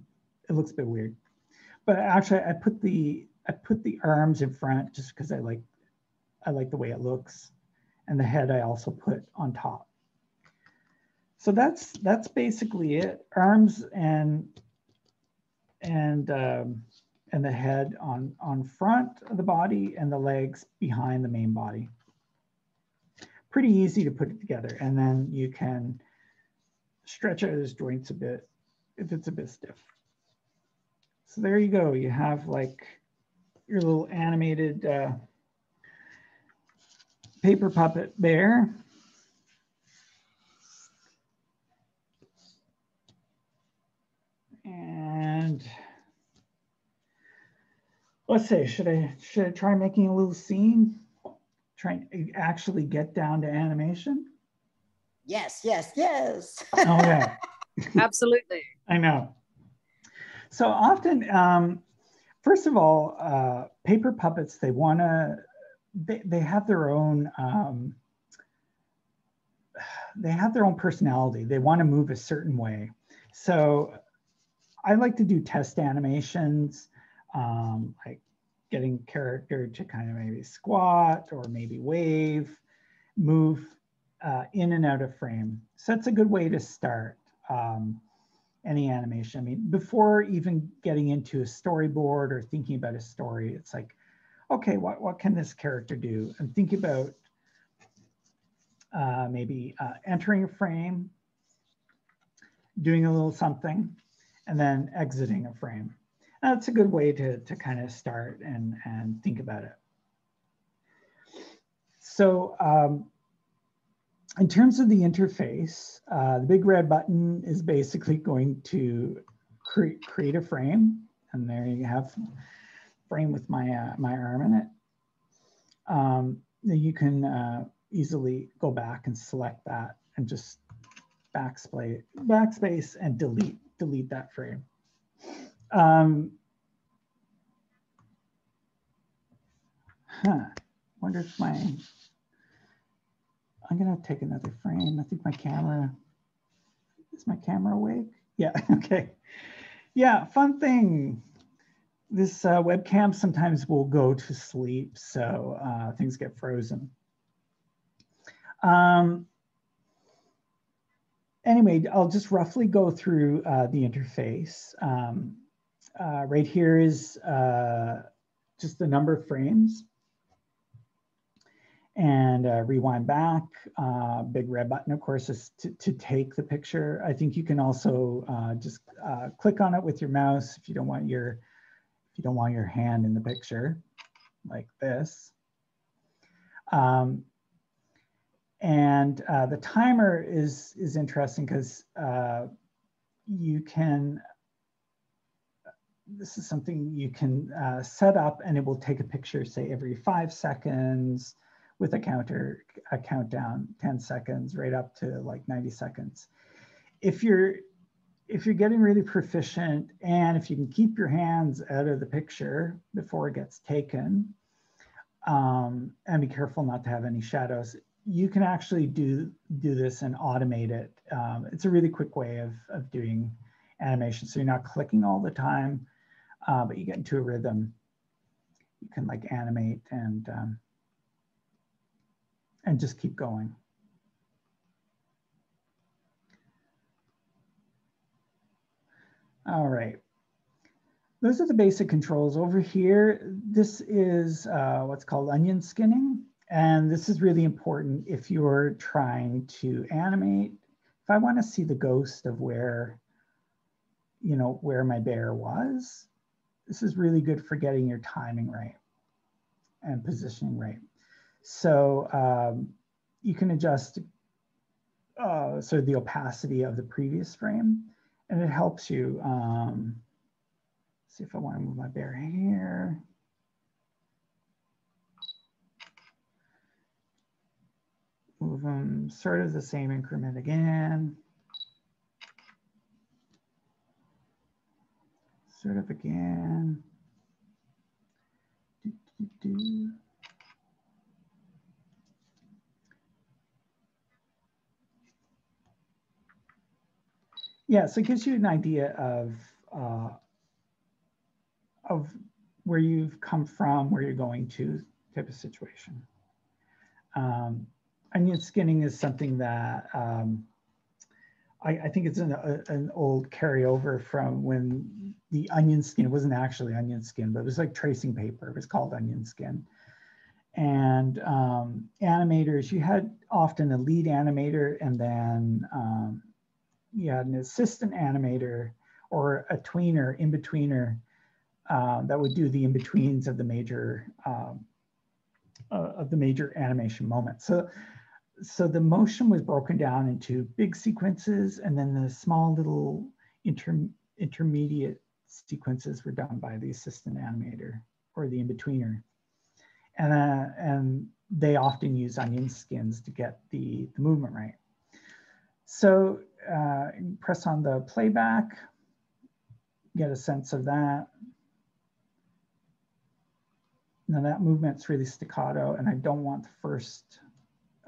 it looks a bit weird. But actually I put the, I put the arms in front just because I like, I like the way it looks. And the head I also put on top. So that's, that's basically it. Arms and, and um, and the head on, on front of the body and the legs behind the main body. Pretty easy to put it together. And then you can stretch out those joints a bit if it's a bit stiff. So there you go. You have like your little animated uh, paper puppet bear. And let's say, should I should I try making a little scene? Trying to actually get down to animation? Yes, yes, yes. oh, yeah. Absolutely. I know. So often, um, first of all, uh, paper puppets, they want to, they, they have their own, um, they have their own personality. They want to move a certain way. So I like to do test animations um, like getting character to kind of maybe squat or maybe wave, move uh, in and out of frame. So that's a good way to start um, any animation. I mean, before even getting into a storyboard or thinking about a story, it's like, okay, what, what can this character do? And think about uh, maybe uh, entering a frame, doing a little something, and then exiting a frame that's a good way to, to kind of start and, and think about it. So um, in terms of the interface, uh, the big red button is basically going to cre create a frame. And there you have frame with my, uh, my arm in it. Um, you can uh, easily go back and select that and just backspace, backspace and delete, delete that frame. Um, huh, wonder if my, I'm gonna take another frame. I think my camera, is my camera awake? Yeah, okay. Yeah, fun thing. This uh, webcam sometimes will go to sleep, so uh, things get frozen. Um, anyway, I'll just roughly go through uh, the interface. Um, uh, right here is uh, just the number of frames. And uh, rewind back, uh, big red button, of course, is to, take the picture. I think you can also uh, just uh, click on it with your mouse if you don't want your if you don't want your hand in the picture, like this. Um, and uh, the timer is is interesting because uh, you can this is something you can set up and it will take a picture, say every five seconds with a counter, a countdown, 10 seconds, right up to like 90 seconds. If you're, if you're getting really proficient and if you can keep your hands out of the picture before it gets taken, um, and be careful not to have any shadows, you can actually do, do this and automate it. Um, it's a really quick way of, of doing animation. So you're not clicking all the time uh, but you get into a rhythm. You can like animate and um, and just keep going. All right. Those are the basic controls. Over here, this is uh, what's called onion skinning. And this is really important if you're trying to animate. If I want to see the ghost of where, you know, where my bear was, this is really good for getting your timing right and positioning right. So um, you can adjust uh, sort of the opacity of the previous frame and it helps you. Um, see if I want to move my bear here. Move them sort of the same increment again. Sort of again. Do, do, do. Yeah, so it gives you an idea of uh, of where you've come from, where you're going to type of situation. Um, onion skinning is something that um, I, I, think it's an, a, an old carryover from when the onion skin, wasn't actually onion skin, but it was like tracing paper. It was called onion skin. And um, animators, you had often a lead animator and then um, you had an assistant animator or a tweener, in-betweener uh, that would do the in-betweens of the major um, uh, of the major animation moments. So, so the motion was broken down into big sequences and then the small little inter intermediate sequences were done by the assistant animator or the in-betweener. And, uh, and they often use onion skins to get the, the movement right. So uh, press on the playback, get a sense of that. Now that movement's really staccato and I don't want the first,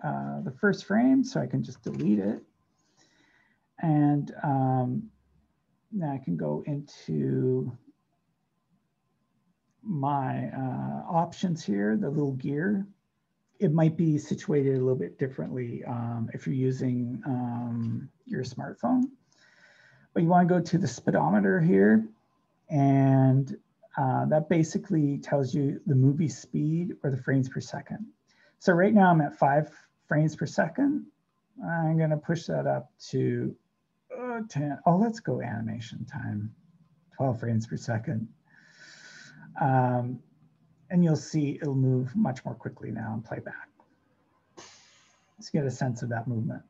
uh, the first frame, so I can just delete it. And um, now I can go into my uh, options here, the little gear. It might be situated a little bit differently um, if you're using um, your smartphone. But you want to go to the speedometer here, and uh, that basically tells you the movie speed or the frames per second. So right now I'm at five frames per second. I'm going to push that up to uh, 10. Oh, let's go animation time, 12 frames per second. Um, and you'll see it'll move much more quickly now and play back. Let's get a sense of that movement.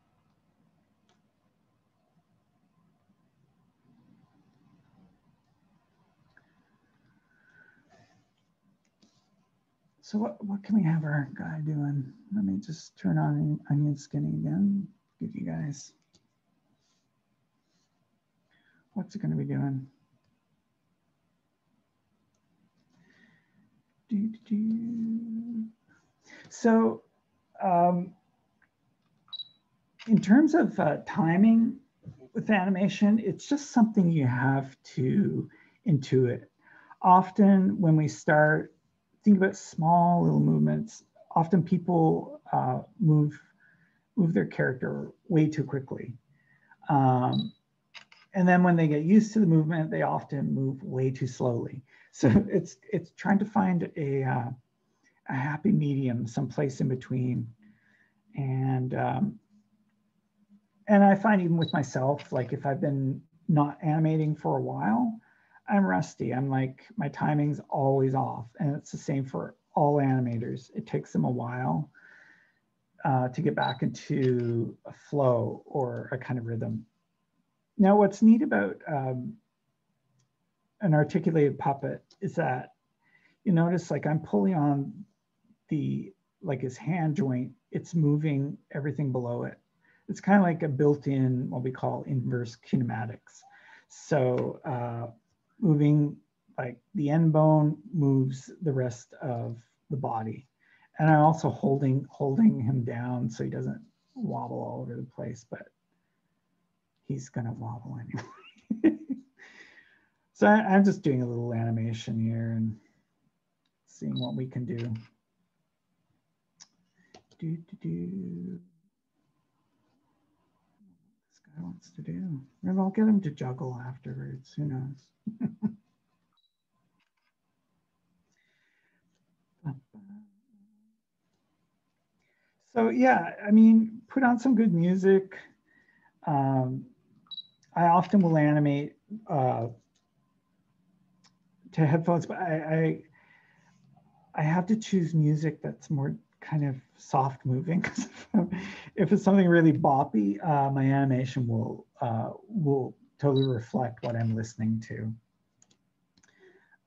So what, what can we have our guy doing? Let me just turn on onion skinning again, give you guys What's it going to be doing? Do, do. So um, in terms of uh, timing with animation, it's just something you have to intuit. Often when we start, think about small little movements, often people uh, move, move their character way too quickly. Um, and then when they get used to the movement, they often move way too slowly. So it's it's trying to find a uh, a happy medium, someplace in between, and um, and I find even with myself, like if I've been not animating for a while, I'm rusty. I'm like my timing's always off, and it's the same for all animators. It takes them a while uh, to get back into a flow or a kind of rhythm. Now, what's neat about um, an articulated puppet is that you notice like I'm pulling on the, like his hand joint, it's moving everything below it. It's kind of like a built-in, what we call inverse kinematics. So uh, moving like the end bone moves the rest of the body. And I'm also holding, holding him down so he doesn't wobble all over the place, but he's gonna wobble anyway. so I, am just doing a little animation here and seeing what we can do. Do, do, do. This guy wants to do. Maybe I'll get him to juggle afterwards, who knows. so yeah, I mean, put on some good music. Um, I often will animate uh, to headphones, but I, I, I have to choose music that's more kind of soft moving. if it's something really boppy, uh, my animation will uh, will totally reflect what I'm listening to.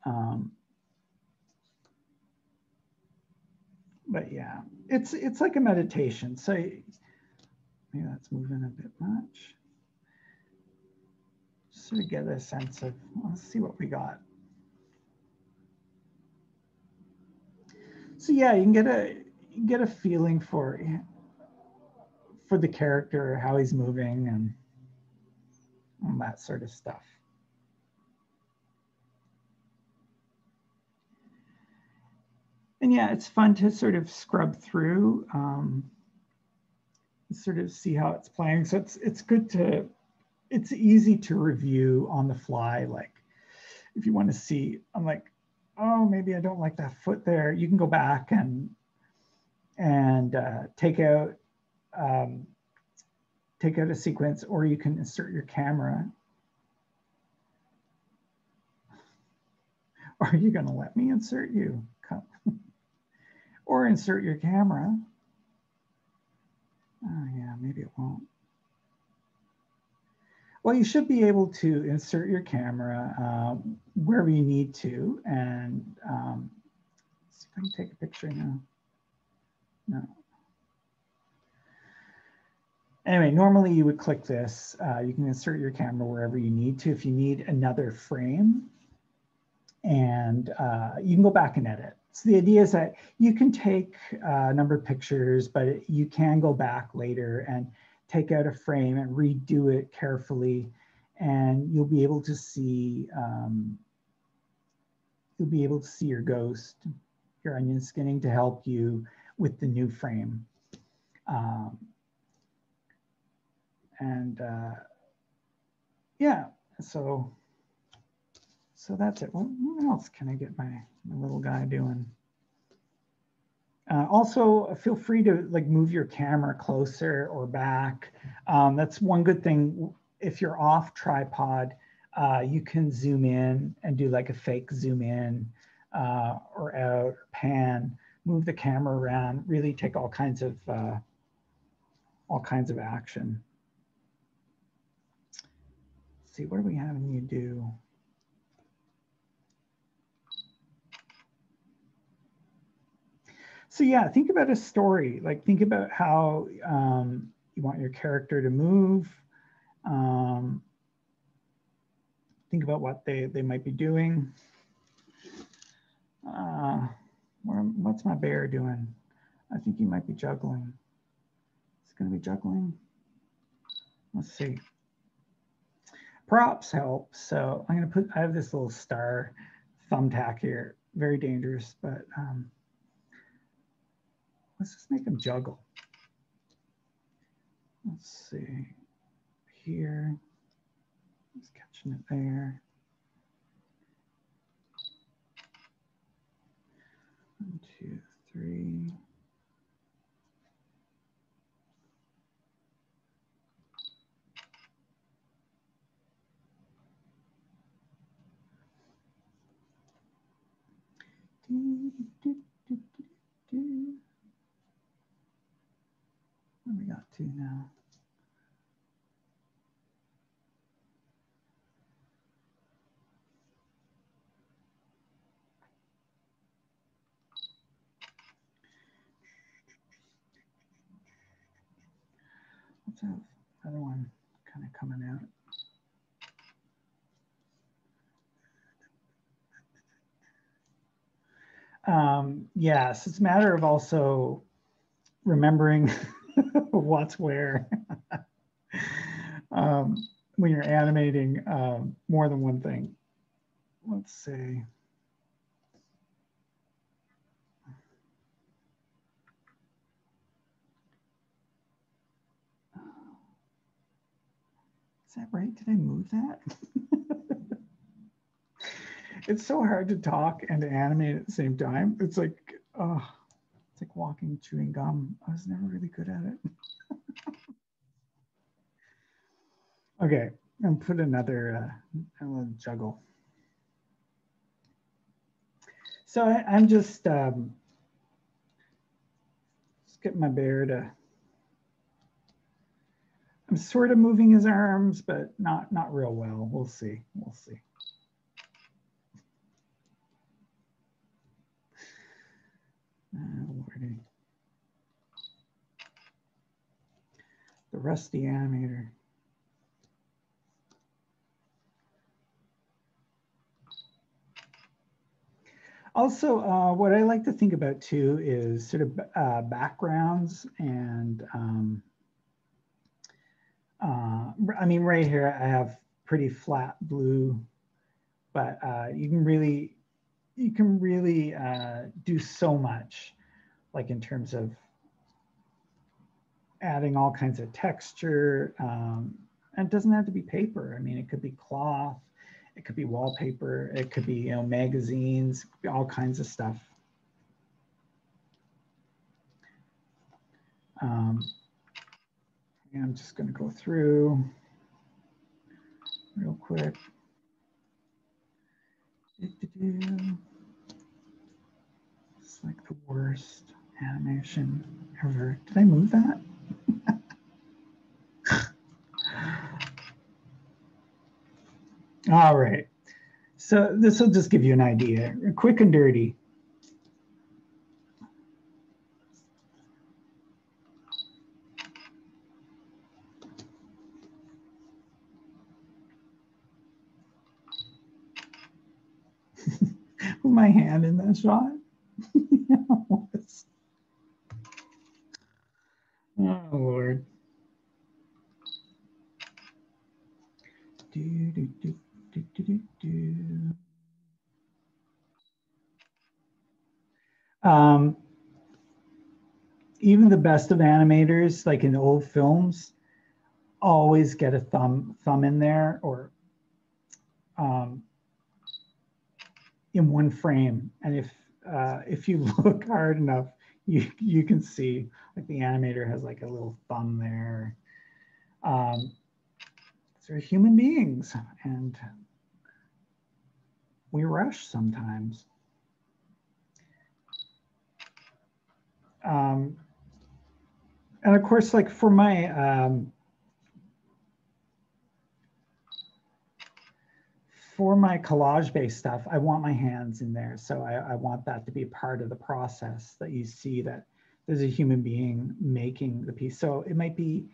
Um, but yeah, it's it's like a meditation. So maybe that's moving a bit much sort of get a sense of, let's see what we got. So yeah, you can get a get a feeling for for the character, how he's moving, and, and that sort of stuff. And yeah, it's fun to sort of scrub through, um, sort of see how it's playing. So it's it's good to it's easy to review on the fly. Like if you want to see, I'm like, oh, maybe I don't like that foot there. You can go back and and uh, take out um, take out a sequence, or you can insert your camera. Are you going to let me insert you? or insert your camera. Oh yeah, maybe it won't. Well, you should be able to insert your camera um, wherever you need to. And um, see if I can take a picture now. No. Anyway, normally you would click this. Uh, you can insert your camera wherever you need to. If you need another frame, and uh, you can go back and edit. So the idea is that you can take uh, a number of pictures, but you can go back later and take out a frame and redo it carefully and you'll be able to see um, you'll be able to see your ghost your onion skinning to help you with the new frame. Um, and uh, yeah so so that's it. What else can I get my, my little guy doing uh, also, feel free to like move your camera closer or back. Um, that's one good thing. If you're off tripod, uh, you can zoom in and do like a fake zoom in uh, or out, or pan, move the camera around, really take all kinds of uh, all kinds of action. Let's see, what are we having you do? So yeah, think about a story. Like think about how um, you want your character to move. Um, think about what they, they might be doing. Uh, what's my bear doing? I think he might be juggling. He's gonna be juggling. Let's see. Props help. So I'm gonna put, I have this little star thumbtack here. Very dangerous, but um, Let's just make them juggle. Let's see here. Just catching it there. One, two, three. What we got to now? What's that other one kind of coming out? Um, yes, it's a matter of also remembering what's where um, when you're animating um, more than one thing. Let's see. Is that right? Did I move that? it's so hard to talk and to animate at the same time. It's like, oh, like walking, chewing gum. I was never really good at it. okay, and put another uh, little juggle. So I, am just, um, just getting my bear to I'm sort of moving his arms, but not not real well. We'll see. We'll see. Oh, the rusty animator. Also, uh, what I like to think about too is sort of uh, backgrounds and um, uh, I mean, right here I have pretty flat blue, but uh, you can really, you can really uh, do so much, like in terms of adding all kinds of texture. Um, and it doesn't have to be paper. I mean, it could be cloth, it could be wallpaper, it could be you know magazines, all kinds of stuff. Um, I'm just going to go through real quick. It's like the worst animation ever. Did I move that? All right. So this will just give you an idea. Quick and dirty. my hand in that shot. oh Lord. Do, do, do, do, do, do. Um, even the best of animators, like in old films, always get a thumb thumb in there or um, in one frame. And if uh, if you look hard enough, you you can see like the animator has like a little thumb there. Um, they're human beings, and we rush sometimes. Um, and of course, like for my um, for my collage based stuff, I want my hands in there. So I, I, want that to be part of the process that you see that there's a human being making the piece. So it might be,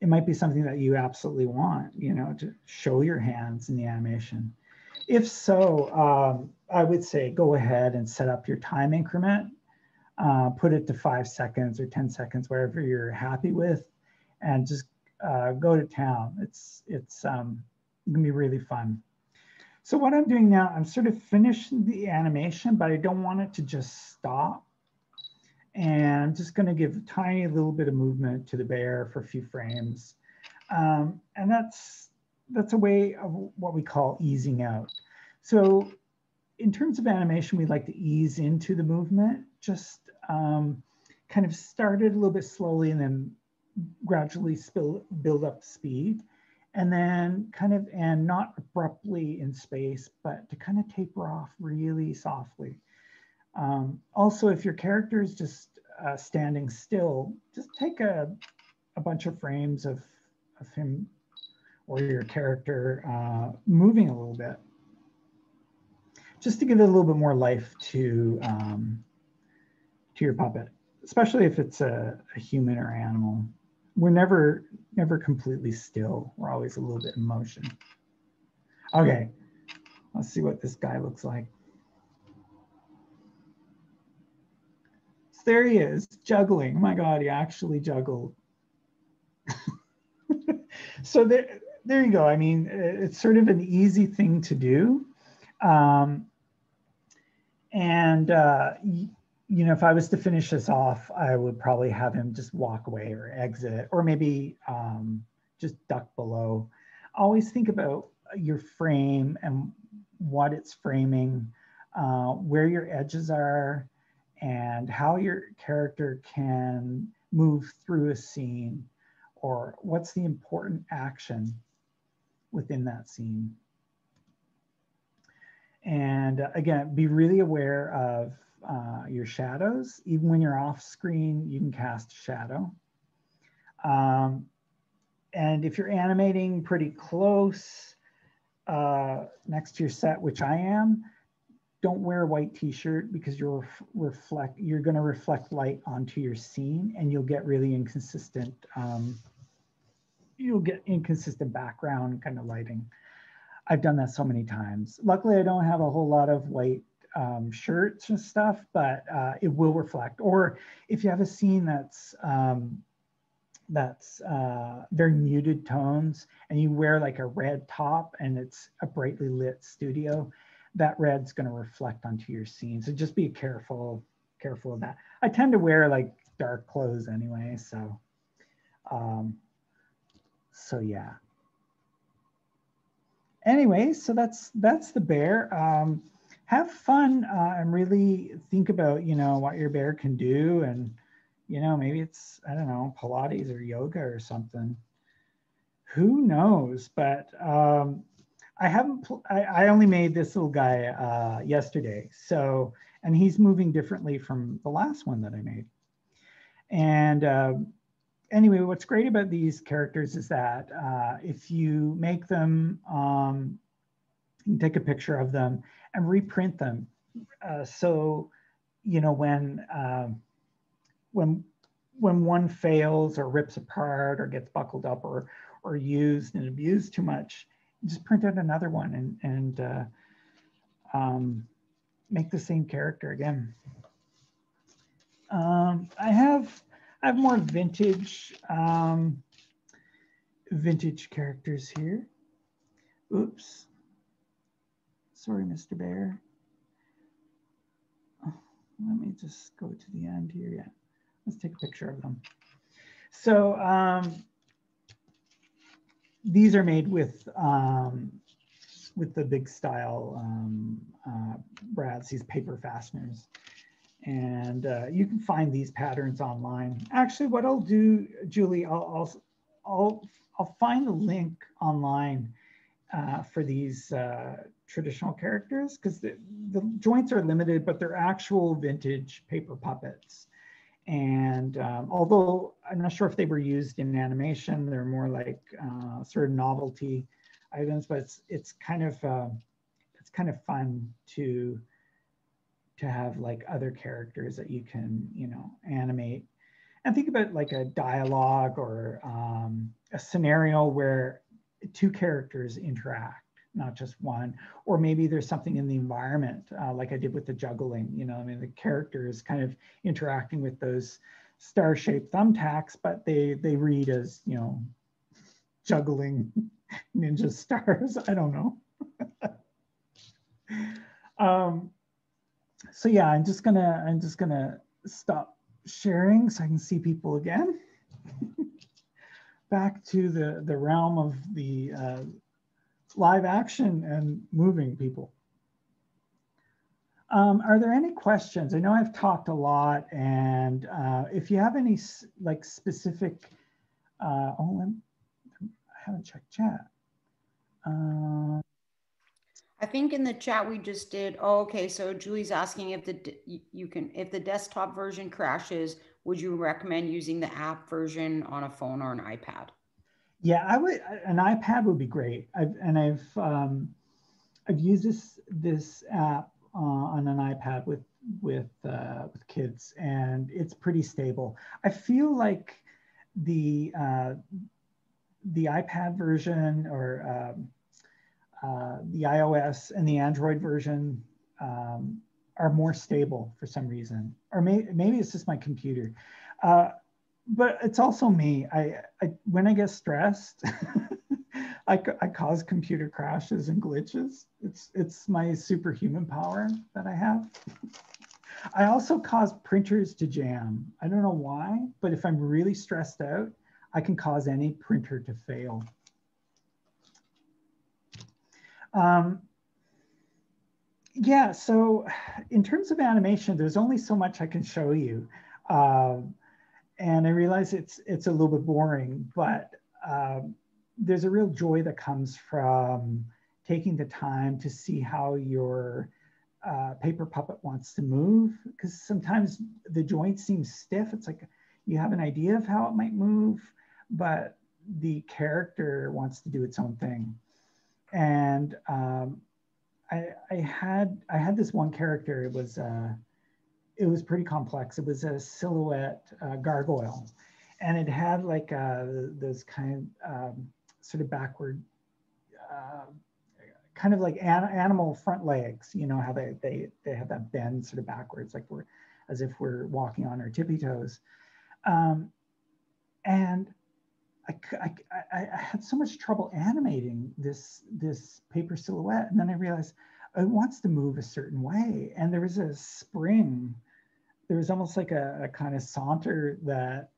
it might be something that you absolutely want, you know, to show your hands in the animation. If so, um, I would say go ahead and set up your time increment, uh, put it to five seconds or 10 seconds, wherever you're happy with, and just uh, go to town. It's, it's um, gonna be really fun. So what I'm doing now, I'm sort of finishing the animation, but I don't want it to just stop. And I'm just gonna give a tiny little bit of movement to the bear for a few frames. Um, and that's that's a way of what we call easing out. So in terms of animation, we like to ease into the movement, just um, kind of started a little bit slowly and then gradually spill, build up speed. And then kind of, and not abruptly in space, but to kind of taper off really softly. Um, also, if your character is just uh, standing still, just take a, a bunch of frames of, of him or your character uh, moving a little bit just to give it a little bit more life to um, to your puppet, especially if it's a, a, human or animal. We're never never completely still. We're always a little bit in motion. Okay, let's see what this guy looks like. So there he is, juggling. Oh my God, he actually juggled. so there, there you go. I mean, it's sort of an easy thing to do. Um, and, uh, you know, if I was to finish this off, I would probably have him just walk away or exit, or maybe um, just duck below. Always think about your frame and what it's framing, uh, where your edges are, and how your character can move through a scene, or what's the important action within that scene. And uh, again, be really aware of uh, your shadows. Even when you're off screen, you can cast shadow. Um, and if you're animating pretty close uh, next to your set, which I am, don't wear a white t-shirt because you're reflect you're going to reflect light onto your scene and you'll get really inconsistent um, you'll get inconsistent background kind of lighting. I've done that so many times. Luckily, I don't have a whole lot of white um, shirts and stuff, but uh, it will reflect. Or if you have a scene that's um, that's uh, very muted tones and you wear like a red top and it's a brightly lit studio, that red's going to reflect onto your scene. So just be careful, careful of that. I tend to wear like dark clothes anyway, so um, so yeah. Anyway, so that's that's the bear. Um, have fun uh, and really think about you know what your bear can do, and you know maybe it's I don't know Pilates or yoga or something. Who knows? But um, I haven't. I, I, only made this little guy uh, yesterday, so and he's moving differently from the last one that I made. And uh, anyway, what's great about these characters is that uh, if you make them, um, you take a picture of them and reprint them. Uh, so, you know, when, uh, when, when one fails or rips apart or gets buckled up or, or used and abused too much, just print out another one and, and uh, um, make the same character again. Um, I have I have more vintage, um, vintage characters here. Oops. Sorry, Mr. Bear. Let me just go to the end here. Yeah, let's take a picture of them. So um, these are made with um, with the big style um, uh, brads, these paper fasteners. And uh, you can find these patterns online. Actually, what I'll do, Julie, I'll, I'll, I'll, I'll find a link online uh, for these uh, traditional characters because the, the joints are limited, but they're actual vintage paper puppets. And um, although I'm not sure if they were used in animation, they're more like uh, sort of novelty items, but it's, it's kind of, uh, it's kind of fun to to have like other characters that you can, you know, animate. And think about like a dialogue or um, a scenario where two characters interact, not just one. Or maybe there's something in the environment, uh, like I did with the juggling. You know, I mean, the character is kind of interacting with those star-shaped thumbtacks, but they they read as you know, juggling ninja stars. I don't know. um, so yeah, I'm just gonna I'm just gonna stop sharing so I can see people again. Back to the the realm of the uh, live action and moving people. Um, are there any questions? I know I've talked a lot, and uh, if you have any like specific, uh, oh, I haven't checked chat. Uh, I think in the chat we just did. Oh, okay. So Julie's asking if the you can if the desktop version crashes, would you recommend using the app version on a phone or an iPad? Yeah, I would. An iPad would be great. I've and I've um, I've used this this app uh, on an iPad with with uh, with kids, and it's pretty stable. I feel like the uh, the iPad version or um, uh, the iOS and the Android version um, are more stable for some reason, or may, maybe it's just my computer. Uh, but it's also me. I, I when I get stressed, I, I cause computer crashes and glitches. It's it's my superhuman power that I have. I also cause printers to jam. I don't know why, but if I'm really stressed out, I can cause any printer to fail. Um, yeah, so in terms of animation, there's only so much I can show you. Um, and I realize it's it's a little bit boring, but um, there's a real joy that comes from taking the time to see how your uh, paper puppet wants to move. Because sometimes the joint seems stiff. It's like you have an idea of how it might move, but the character wants to do its own thing. And um, I, I had I had this one character. It was uh, it was pretty complex. It was a silhouette uh, gargoyle, and it had like uh, those kind of um, sort of backward, uh, kind of like an, animal front legs. You know how they they they have that bend sort of backwards, like we're as if we're walking on our tippy toes. Um, and I, I, I, had so much trouble animating this this paper silhouette, and then I realized it wants to move a certain way, and there was a spring. There was almost like a, a kind of saunter that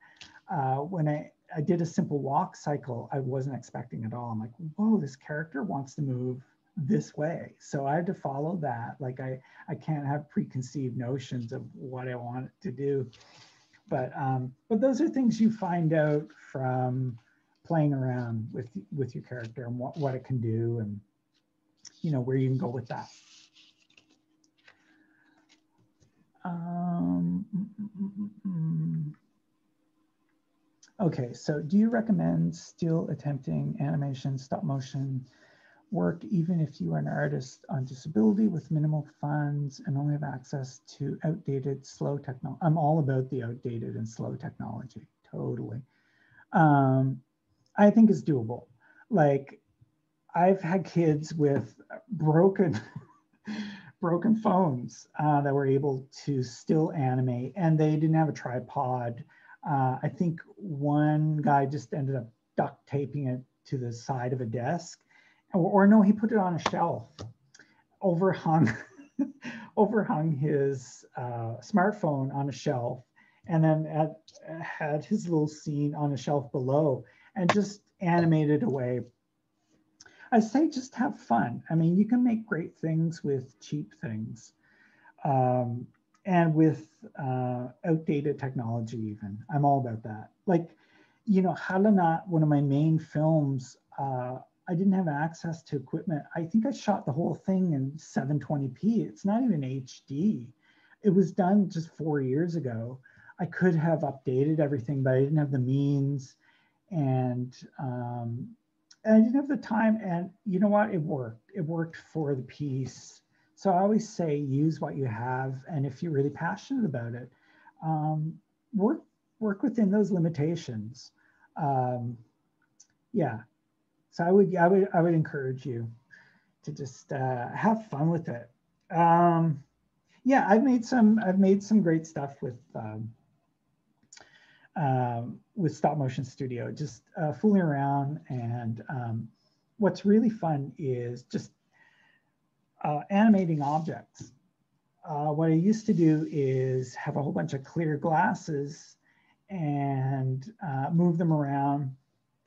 uh, when I I did a simple walk cycle, I wasn't expecting at all. I'm like, whoa, this character wants to move this way. So I had to follow that. Like I, I can't have preconceived notions of what I want to do. But um, but those are things you find out from playing around with with your character and what, what it can do and you know where you can go with that. Um, mm, mm, mm, Okay, so do you recommend still attempting animation, stop motion work, even if you are an artist on disability with minimal funds and only have access to outdated, slow technology? I'm all about the outdated and slow technology, totally. Um, I think it's doable. Like, I've had kids with broken, broken phones uh, that were able to still animate, and they didn't have a tripod uh, I think one guy just ended up duct taping it to the side of a desk, or, or no, he put it on a shelf, overhung, overhung his uh, smartphone on a shelf, and then at, had his little scene on a shelf below, and just animated away. I say just have fun. I mean, you can make great things with cheap things. Um, and with uh, outdated technology even. I'm all about that. Like you know Halana, one of my main films uh, i didn't have access to equipment. I think i shot the whole thing in 720p it's not even hd it was done just four years ago. I could have updated everything but i didn't have the means. And um, and i didn't have the time and you know what it worked it worked for the piece so I always say use what you have, and if you're really passionate about it, um, work work within those limitations. Um, yeah. So I would I would I would encourage you to just uh, have fun with it. Um, yeah, I've made some I've made some great stuff with um, um, with stop motion studio, just uh, fooling around. And um, what's really fun is just uh, animating objects. Uh, what I used to do is have a whole bunch of clear glasses and uh, move them around,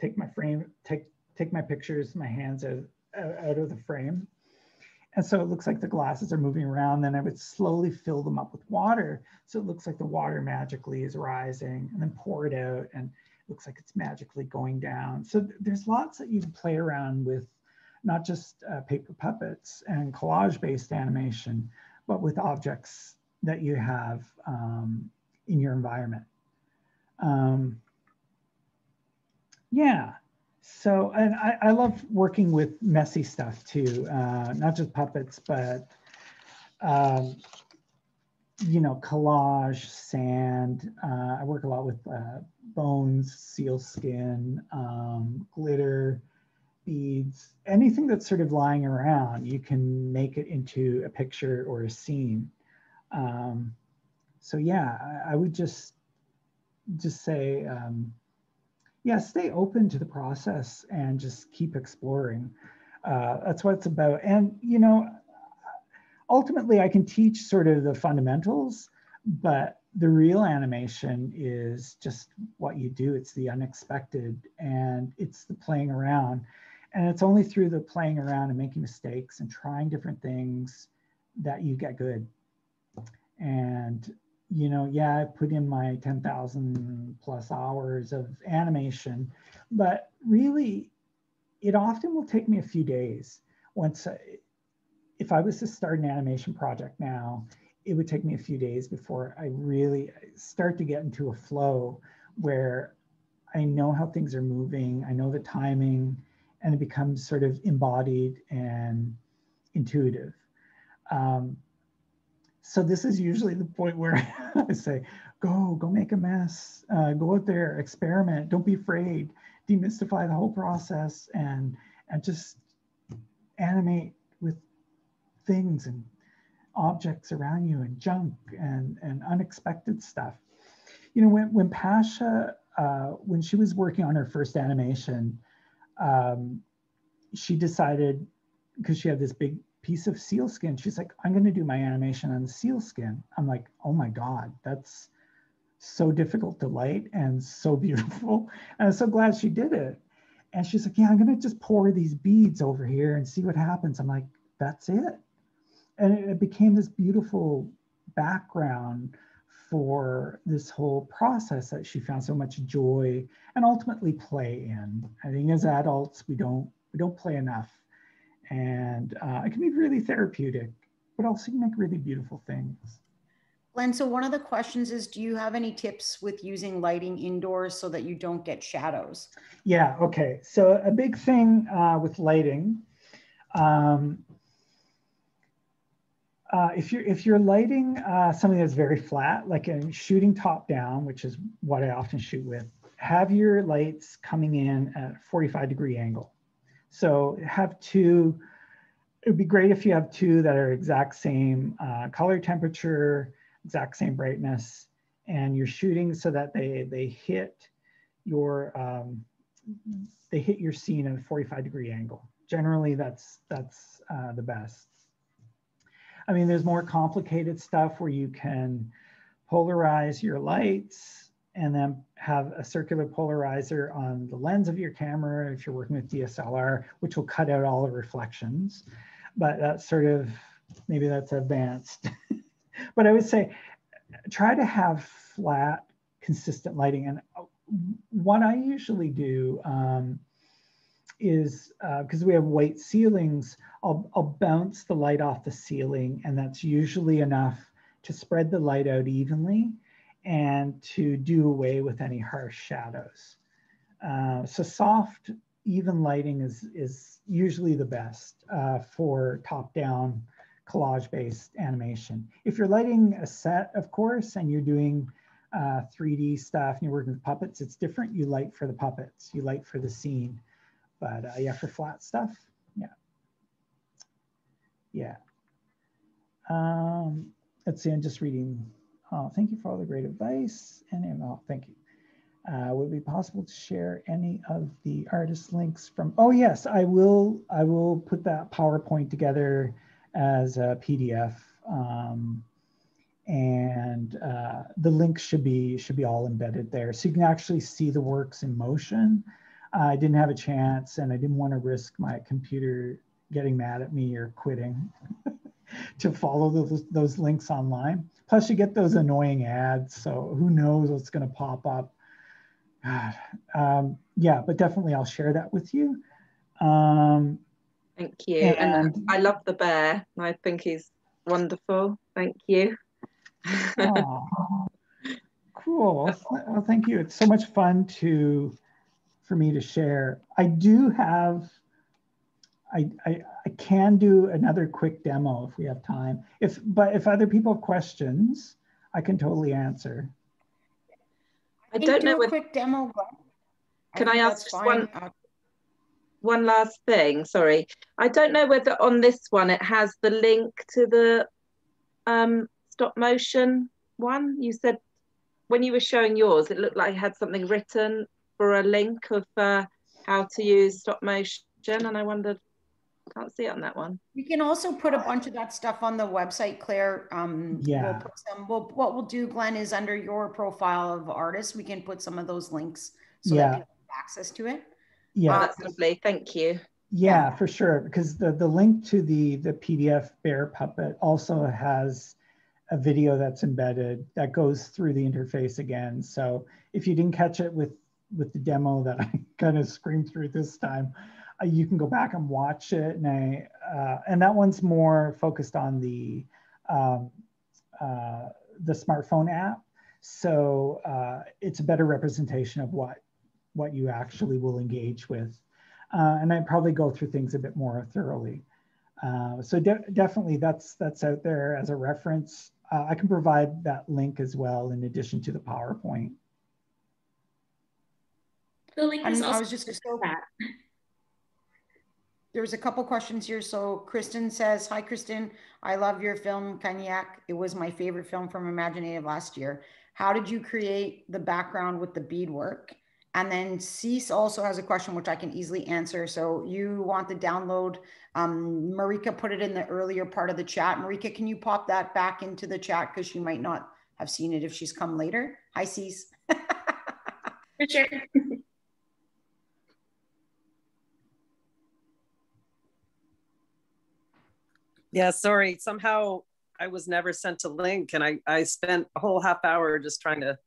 take my frame, take take my pictures, my hands out out of the frame. And so it looks like the glasses are moving around. Then I would slowly fill them up with water. So it looks like the water magically is rising and then pour it out and it looks like it's magically going down. So there's lots that you can play around with, not just uh, paper puppets and collage based animation, but with objects that you have um, in your environment. Um, yeah, so, and I, I love working with messy stuff too, uh, not just puppets, but, um, you know, collage, sand. Uh, I work a lot with uh, bones, seal skin, um, glitter, beads, anything that's sort of lying around, you can make it into a picture or a scene. Um, so yeah, I, I, would just, just say, um, yeah, stay open to the process and just keep exploring. Uh, that's what it's about. And, you know, ultimately I can teach sort of the fundamentals, but the real animation is just what you do. It's the unexpected and it's the playing around. And it's only through the playing around and making mistakes and trying different things that you get good. And you know, yeah, I put in my 10,000 plus hours of animation, but really it often will take me a few days. Once, I, if I was to start an animation project now, it would take me a few days before I really start to get into a flow where I know how things are moving, I know the timing, and it becomes sort of embodied and intuitive. Um, so this is usually the point where I say, go, go make a mess, uh, go out there, experiment, don't be afraid, demystify the whole process and, and just animate with things and objects around you and junk and, and unexpected stuff. You know, when, when Pasha, uh, when she was working on her first animation, um, she decided, because she had this big piece of seal skin. She's like, I'm going to do my animation on seal skin. I'm like, oh my God, that's so difficult to light and so beautiful. And I'm so glad she did it. And she's like, yeah, I'm going to just pour these beads over here and see what happens. I'm like, that's it. And it, became this beautiful background for this whole process that she found so much joy and ultimately play in. I think as adults, we don't we don't play enough and uh, it can be really therapeutic, but also you make really beautiful things. Len, so one of the questions is, do you have any tips with using lighting indoors so that you don't get shadows? Yeah, okay. So a big thing uh, with lighting, um, uh, if you're if you're lighting uh, something that's very flat, like in shooting top down, which is what I often shoot with, have your lights coming in at 45 degree angle. So have two, it would be great if you have two that are exact same uh, color temperature, exact same brightness, and you're shooting so that they, they hit your, um, they hit your scene at a 45 degree angle. Generally, that's, that's uh, the best. I mean, there's more complicated stuff where you can polarize your lights and then have a circular polarizer on the lens of your camera if you're working with DSLR, which will cut out all the reflections. But that's sort of, maybe that's advanced. but I would say try to have flat, consistent lighting. And uh, what I usually do um, is, because uh, we have white ceilings, I'll, I'll bounce the light off the ceiling and that's usually enough to spread the light out evenly and to do away with any harsh shadows. Uh, so soft, even lighting is, is usually the best uh, for top-down collage-based animation. If you're lighting a set, of course, and you're doing uh, 3D stuff and you're working with puppets, it's different. You light for the puppets, you light for the scene. But uh, yeah, for flat stuff, yeah. Yeah. Um, let's see, I'm just reading uh, thank you for all the great advice and email. Thank you. Uh, would it be possible to share any of the artist links from? Oh yes, I will. I will put that PowerPoint together as a PDF, um, and uh, the links should be should be all embedded there, so you can actually see the works in motion. I didn't have a chance and I didn't want to risk my computer getting mad at me or quitting to follow those, those links online. Plus you get those annoying ads. So who knows what's going to pop up. God. Um, yeah, but definitely I'll share that with you. Um, Thank you. And, and I love the bear. I think he's wonderful. Thank you. cool. Well, thank you. It's so much fun to for me to share. I do have, I, I, I can do another quick demo if we have time. If But if other people have questions, I can totally answer. I, don't know. a quick demo. Can I, I ask just one? One last thing, sorry. I don't know whether on this one it has the link to the um, stop motion one. You said when you were showing yours, it looked like it had something written for a link of uh, how to use stop motion. And I wondered, can't see it on that one. We can also put a bunch of that stuff on the website, Claire. Um, yeah. We'll put some, we'll, what we'll do, Glenn, is under your profile of artists, we can put some of those links so yeah. that people have access to it. Yeah, oh, that's lovely. Thank you. Yeah, for sure. Because the, the link to the, the PDF bear puppet also has a video that's embedded that goes through the interface again. So if you didn't catch it with, with the demo that I kind of screamed through this time, you can go back and watch it. And, I, uh, and that one's more focused on the, um, uh, the smartphone app. So uh, it's a better representation of what what you actually will engage with. Uh, and I probably go through things a bit more thoroughly. Uh, so de definitely that's, that's out there as a reference. Uh, I can provide that link as well in addition to the PowerPoint. The link is also I was just so that. There was a couple questions here. So Kristen says, hi, Kristen. I love your film, Cognac. It was my favorite film from imagineNATIVE last year. How did you create the background with the beadwork? And then Cease also has a question which I can easily answer. So you want the download. Um, Marika put it in the earlier part of the chat. Marika, can you pop that back into the chat because she might not have seen it if she's come later. Hi, Cease. For sure. Yeah, sorry. Somehow I was never sent a link and I, I spent a whole half hour just trying to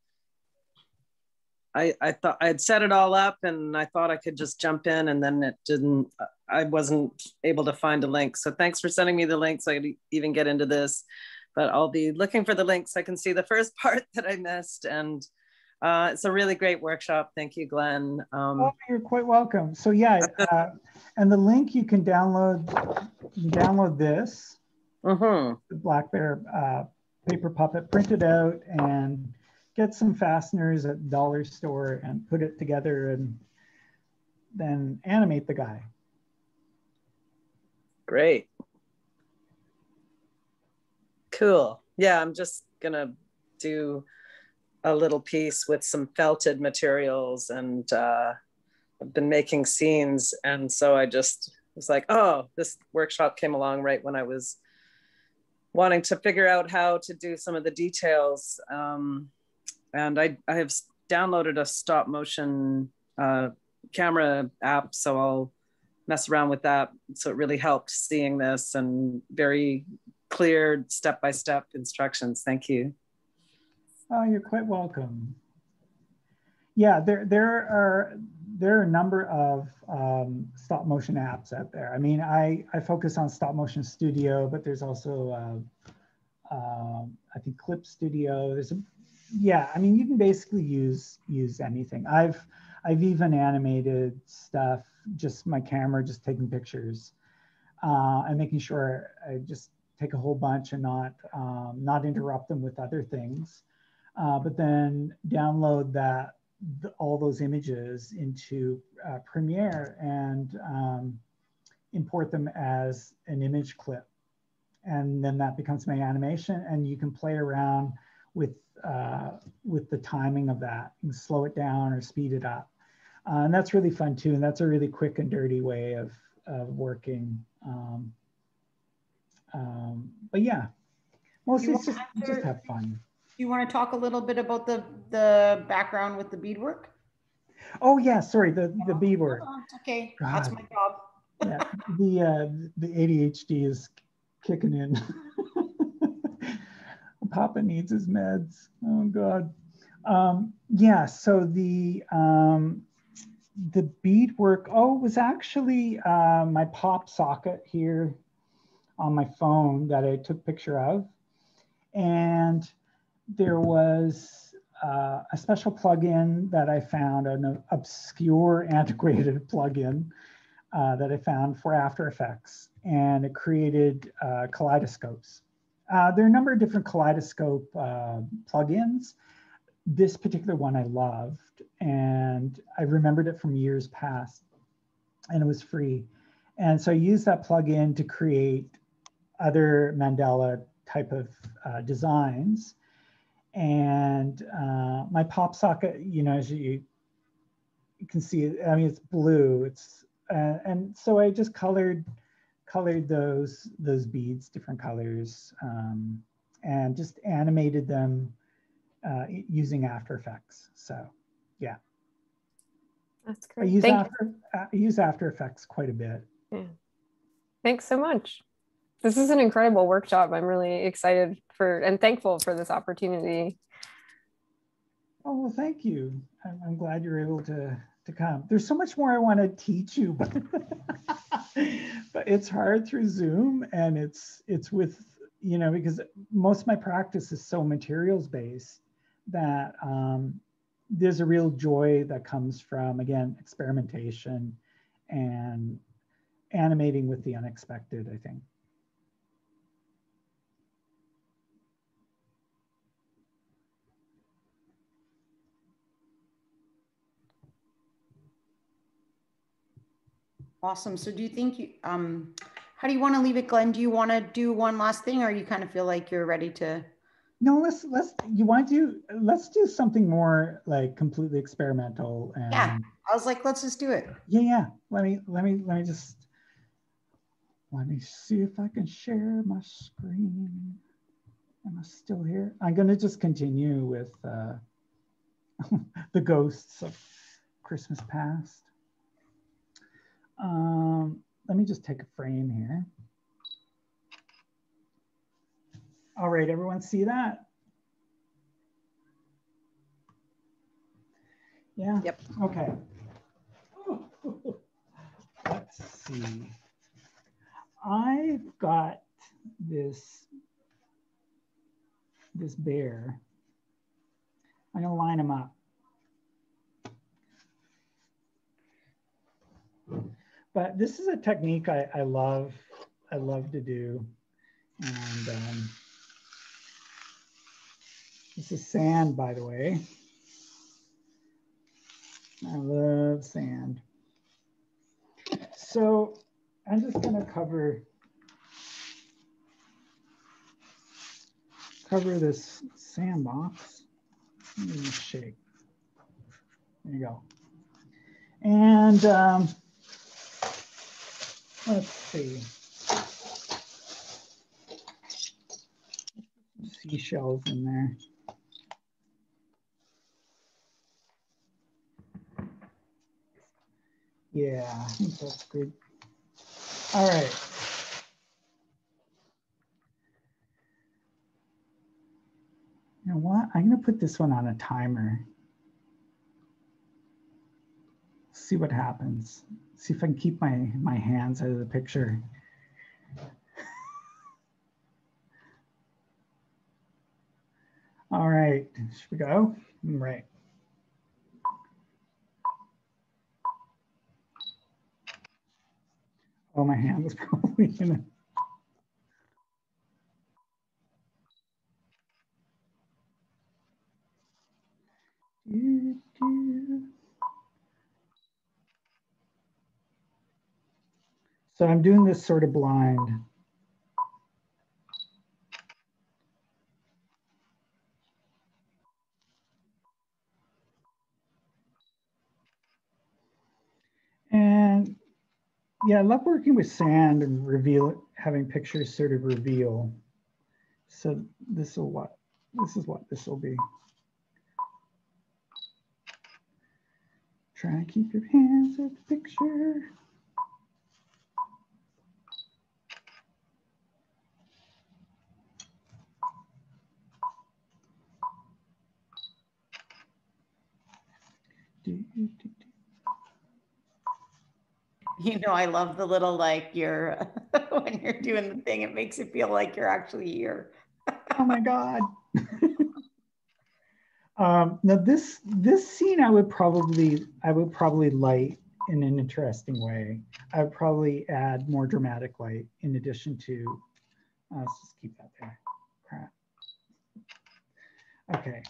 I, I thought I had set it all up and I thought I could just jump in and then it didn't, I wasn't able to find a link. So thanks for sending me the link so I could even get into this. But I'll be looking for the links. I can see the first part that I missed and uh, it's a really great workshop. Thank you, Glenn. Um, oh, you're quite welcome. So yeah, uh, and the link you can download, you can download this, -huh. the Black Bear uh, paper puppet, print it out and get some fasteners at dollar store and put it together and then animate the guy. Great. Cool. Yeah, I'm just gonna do a little piece with some felted materials and uh, I've been making scenes. And so I just was like, oh, this workshop came along right when I was wanting to figure out how to do some of the details. Um, and I, I have downloaded a stop motion uh, camera app, so I'll mess around with that. So it really helped seeing this and very clear step-by-step -step instructions. Thank you. Oh, you're quite welcome. Yeah, there, there are there are a number of um, stop motion apps out there. I mean, I, I focus on Stop Motion Studio, but there's also, uh, uh, I think Clip Studio. There's a yeah, I mean, you can basically use use anything. I've I've even animated stuff, just my camera, just taking pictures, uh, and making sure I just take a whole bunch and not um, not interrupt them with other things, uh, but then download that the, all those images into uh, Premiere and um, import them as an image clip, and then that becomes my animation, and you can play around with uh, with the timing of that and slow it down or speed it up. Uh, and that's really fun too. And that's a really quick and dirty way of, of working. Um, um, but yeah, mostly just, just have fun. Do you want to talk a little bit about the, the background with the beadwork? Oh yeah, sorry, the, the B word. Oh, okay, God. that's my job. yeah, the, uh, the ADHD is kicking in. Papa needs his meds. Oh God. Um, yeah, so the, um, the beadwork, oh, it was actually uh, my pop socket here on my phone that I took picture of. And there was uh, a special plugin that I found, an obscure antiquated plugin uh, that I found for After Effects. And it created uh, kaleidoscopes. Uh, there are a number of different kaleidoscope uh, plugins. This particular one I loved and I remembered it from years past and it was free. And so I used that plugin to create other Mandala type of uh, designs. And uh, my pop socket, you know, as you, you can see, I mean, it's blue. It's uh, and so I just colored colored those those beads different colors um, and just animated them uh, using After Effects. So yeah. That's great. I use, After, I use After Effects quite a bit. Yeah. Thanks so much. This is an incredible workshop. I'm really excited for and thankful for this opportunity. Oh, well, thank you. I'm, I'm glad you're able to, to come. There's so much more I want to teach you, but, but it's hard through Zoom and it's, it's with, you know, because most of my practice is so materials based that um, there's a real joy that comes from, again, experimentation and animating with the unexpected, I think. Awesome. So do you think you, um, how do you want to leave it, Glenn? Do you want to do one last thing or you kind of feel like you're ready to? No let's let's you want to do let's do something more like completely experimental and yeah. I was like let's just do it. Yeah yeah. Let me let me let me just let me see if i can share my screen. Am i still here? I'm going to just continue with uh the ghosts of christmas past um let me just take a frame here All right, everyone see that? Yeah? Yep. Okay. Let's see. I've got this, this bear. I'm gonna line them up. But this is a technique I, I love, I love to do. And um, this is sand, by the way. I love sand. So I'm just gonna cover cover this sandbox. Shake. There you go. And um, let's see. Seashells in there. Yeah, I think that's good. All right. You know what? I'm going to put this one on a timer. See what happens. See if I can keep my, my hands out of the picture. All right, should we go? Right. Oh, my hand was probably in it. So I'm doing this sort of blind. And yeah, I love working with sand and reveal having pictures sort of reveal. So this will what this is what this will be. Try to keep your hands at the picture. You know, I love the little like you're when you're doing the thing, it makes it feel like you're actually here. oh my God. um, now this this scene I would probably I would probably light in an interesting way. I would probably add more dramatic light in addition to uh, let's just keep that there. Crap. Okay.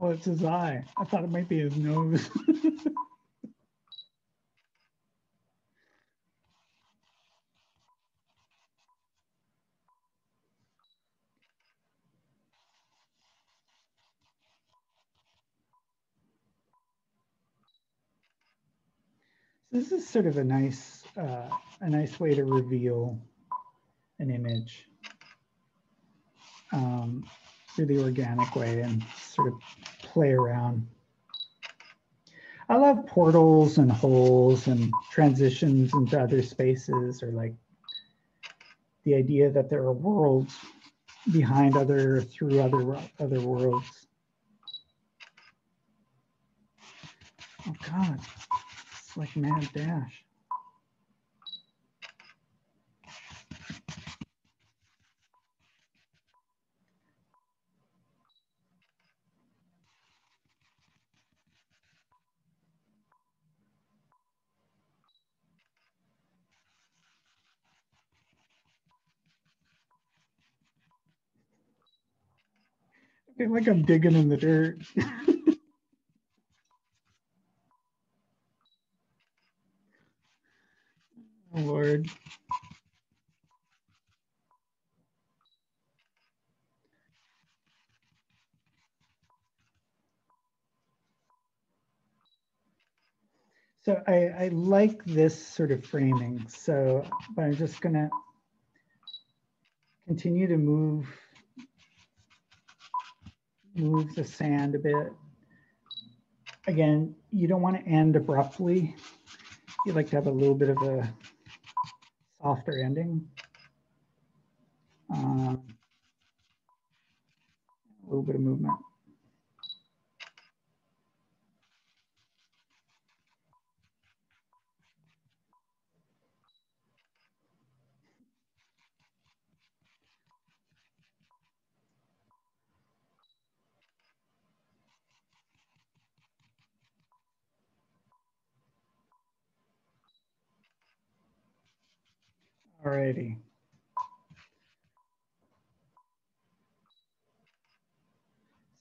Oh, it's his eye. I thought it might be his nose. this is sort of a nice, uh, a nice way to reveal an image. Um, through the organic way and sort of play around. I love portals and holes and transitions into other spaces or like the idea that there are worlds behind other, through other, other worlds. Oh God, it's like mad dash. Feel like I'm digging in the dirt. oh, Lord. So I, I like this sort of framing. So I'm just gonna continue to move move the sand a bit. Again, you don't want to end abruptly. You like to have a little bit of a softer ending. Um, a little bit of movement. All righty.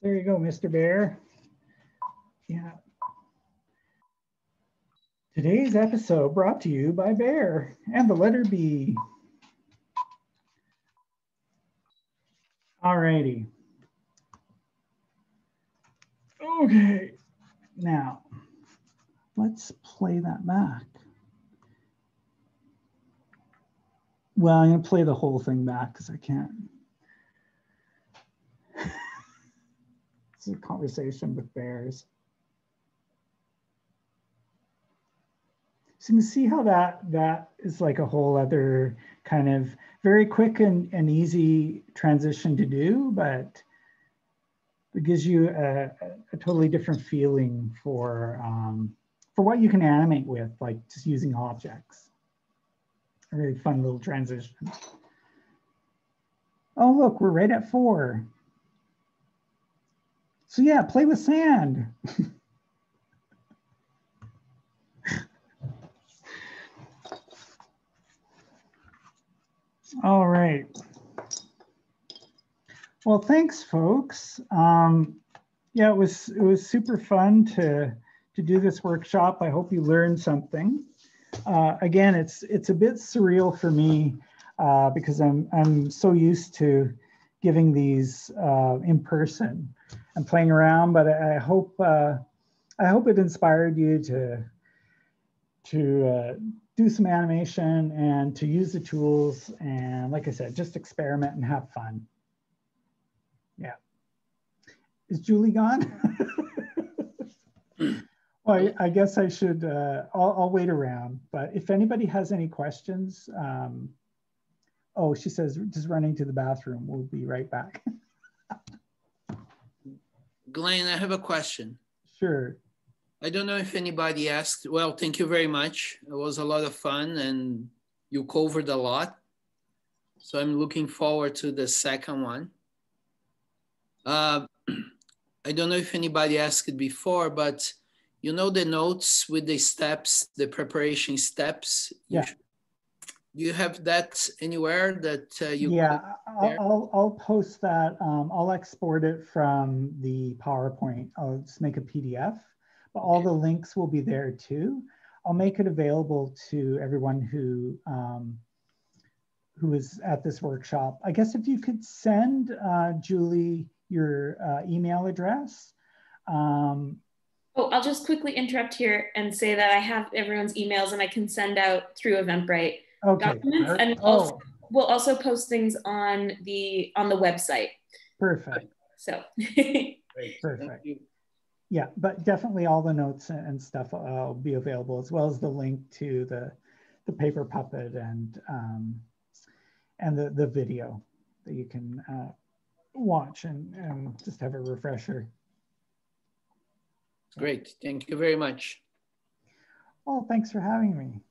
There you go, Mr. Bear. Yeah. Today's episode brought to you by Bear and the letter B. All righty. Okay, now let's play that back. Well, I'm going to play the whole thing back because I can't. it's a conversation with bears. So you can see how that that is like a whole other kind of very quick and, and easy transition to do, but it gives you a, a totally different feeling for um, for what you can animate with, like just using objects a really fun little transition. Oh, look, we're right at four. so yeah, play with sand. All right. Well, thanks, folks. Um, yeah, it was it was super fun to to do this workshop. I hope you learned something. Uh, again, it's it's a bit surreal for me uh, because I'm I'm so used to giving these uh, in person and playing around. But I, hope uh, I hope it inspired you to to uh, do some animation and to use the tools and like I said, just experiment and have fun. Yeah. Is Julie gone? well, I, I, guess I should, uh, I'll, I'll, wait around, but if anybody has any questions, um, oh, she says, just running to the bathroom. We'll be right back. Glenn, I have a question. Sure. I don't know if anybody asked. Well, thank you very much. It was a lot of fun and you covered a lot. So I'm looking forward to the second one. Uh, I don't know if anybody asked it before, but you know the notes with the steps, the preparation steps? Yeah. Do you have that anywhere that uh, you? Yeah, I'll, I'll, I'll, post that. Um, I'll export it from the PowerPoint. I'll just make a PDF but all the links will be there too. I'll make it available to everyone who um, who is at this workshop. I guess if you could send uh, Julie your uh, email address. Um, oh, I'll just quickly interrupt here and say that I have everyone's emails and I can send out through Eventbrite okay. documents, and oh. also, we'll also post things on the on the website. Perfect. So. Perfect yeah, but definitely all the notes and stuff uh, will be available as well as the link to the the paper puppet and um, and the the video that you can uh, watch and and just have a refresher. Great, thank you very much. Well, thanks for having me.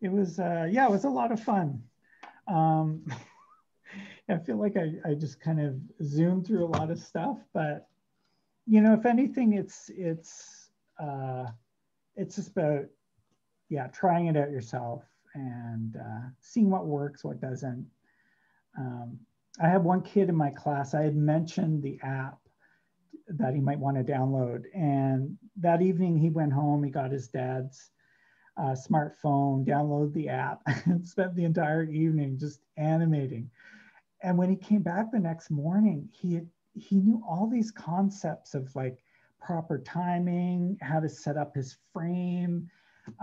It was uh, yeah, it was a lot of fun. Um, I feel like I, I just kind of zoomed through a lot of stuff, but you know, if anything, it's it's uh, it's just about yeah, trying it out yourself and uh, seeing what works, what doesn't. Um, I have one kid in my class. I had mentioned the app that he might want to download, and that evening he went home. He got his dad's uh, smartphone, downloaded the app, and spent the entire evening just animating. And when he came back the next morning, he had he knew all these concepts of like proper timing, how to set up his frame.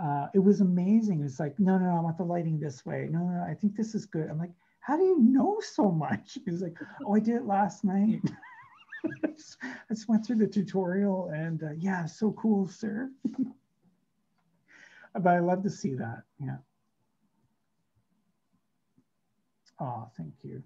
Uh, it was amazing. It's like, no, no, no, I want the lighting this way. No, no, no, I think this is good. I'm like, how do you know so much? He was like, oh, I did it last night. I, just, went through the tutorial and uh, yeah, so cool, sir. but I love to see that. Yeah. Oh, thank you.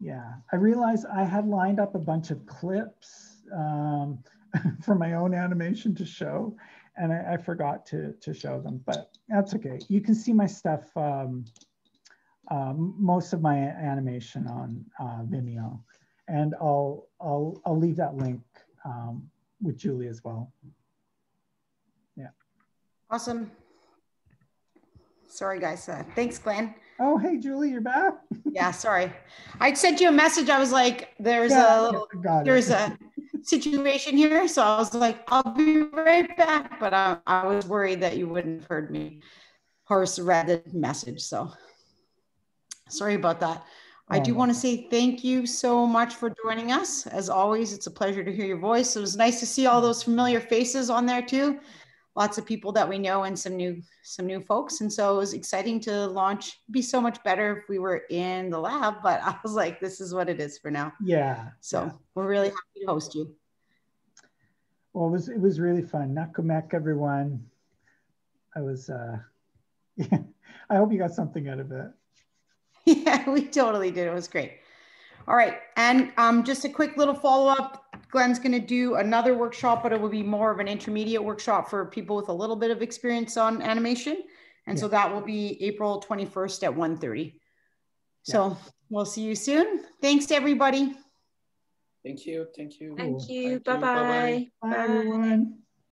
Yeah, I realized I had lined up a bunch of clips um, for my own animation to show, and I, I, forgot to, to show them, but that's okay. You can see my stuff, um, um, most of my animation on uh, Vimeo, and I'll, I'll, I'll leave that link um, with Julie as well. Yeah. Awesome. Sorry, guys. Uh, thanks, Glenn. Oh, hey, Julie, you're back. yeah, sorry. I sent you a message. I was like, there's yeah, a little, there's a situation here. So I was like, I'll be right back. But I, I was worried that you wouldn't have heard me or read the message. So sorry about that. I do oh, want to say thank you so much for joining us. As always, it's a pleasure to hear your voice. It was nice to see all those familiar faces on there too. Lots of people that we know and some new some new folks. And so it was exciting to launch be so much better if we were in the lab but i was like this is what it is for now. Yeah so yeah. we're really happy to host you. Well it was it was really fun. Nakummek everyone. I was uh yeah i hope you got something out of it yeah we totally did it was great all right and um just a quick little follow-up Glenn's going to do another workshop, but it will be more of an intermediate workshop for people with a little bit of experience on animation. And yeah. so that will be April 21st at 1.30. So yeah. we'll see you soon. Thanks, everybody. Thank you. Thank you. Thank you. Bye-bye. Bye, everyone.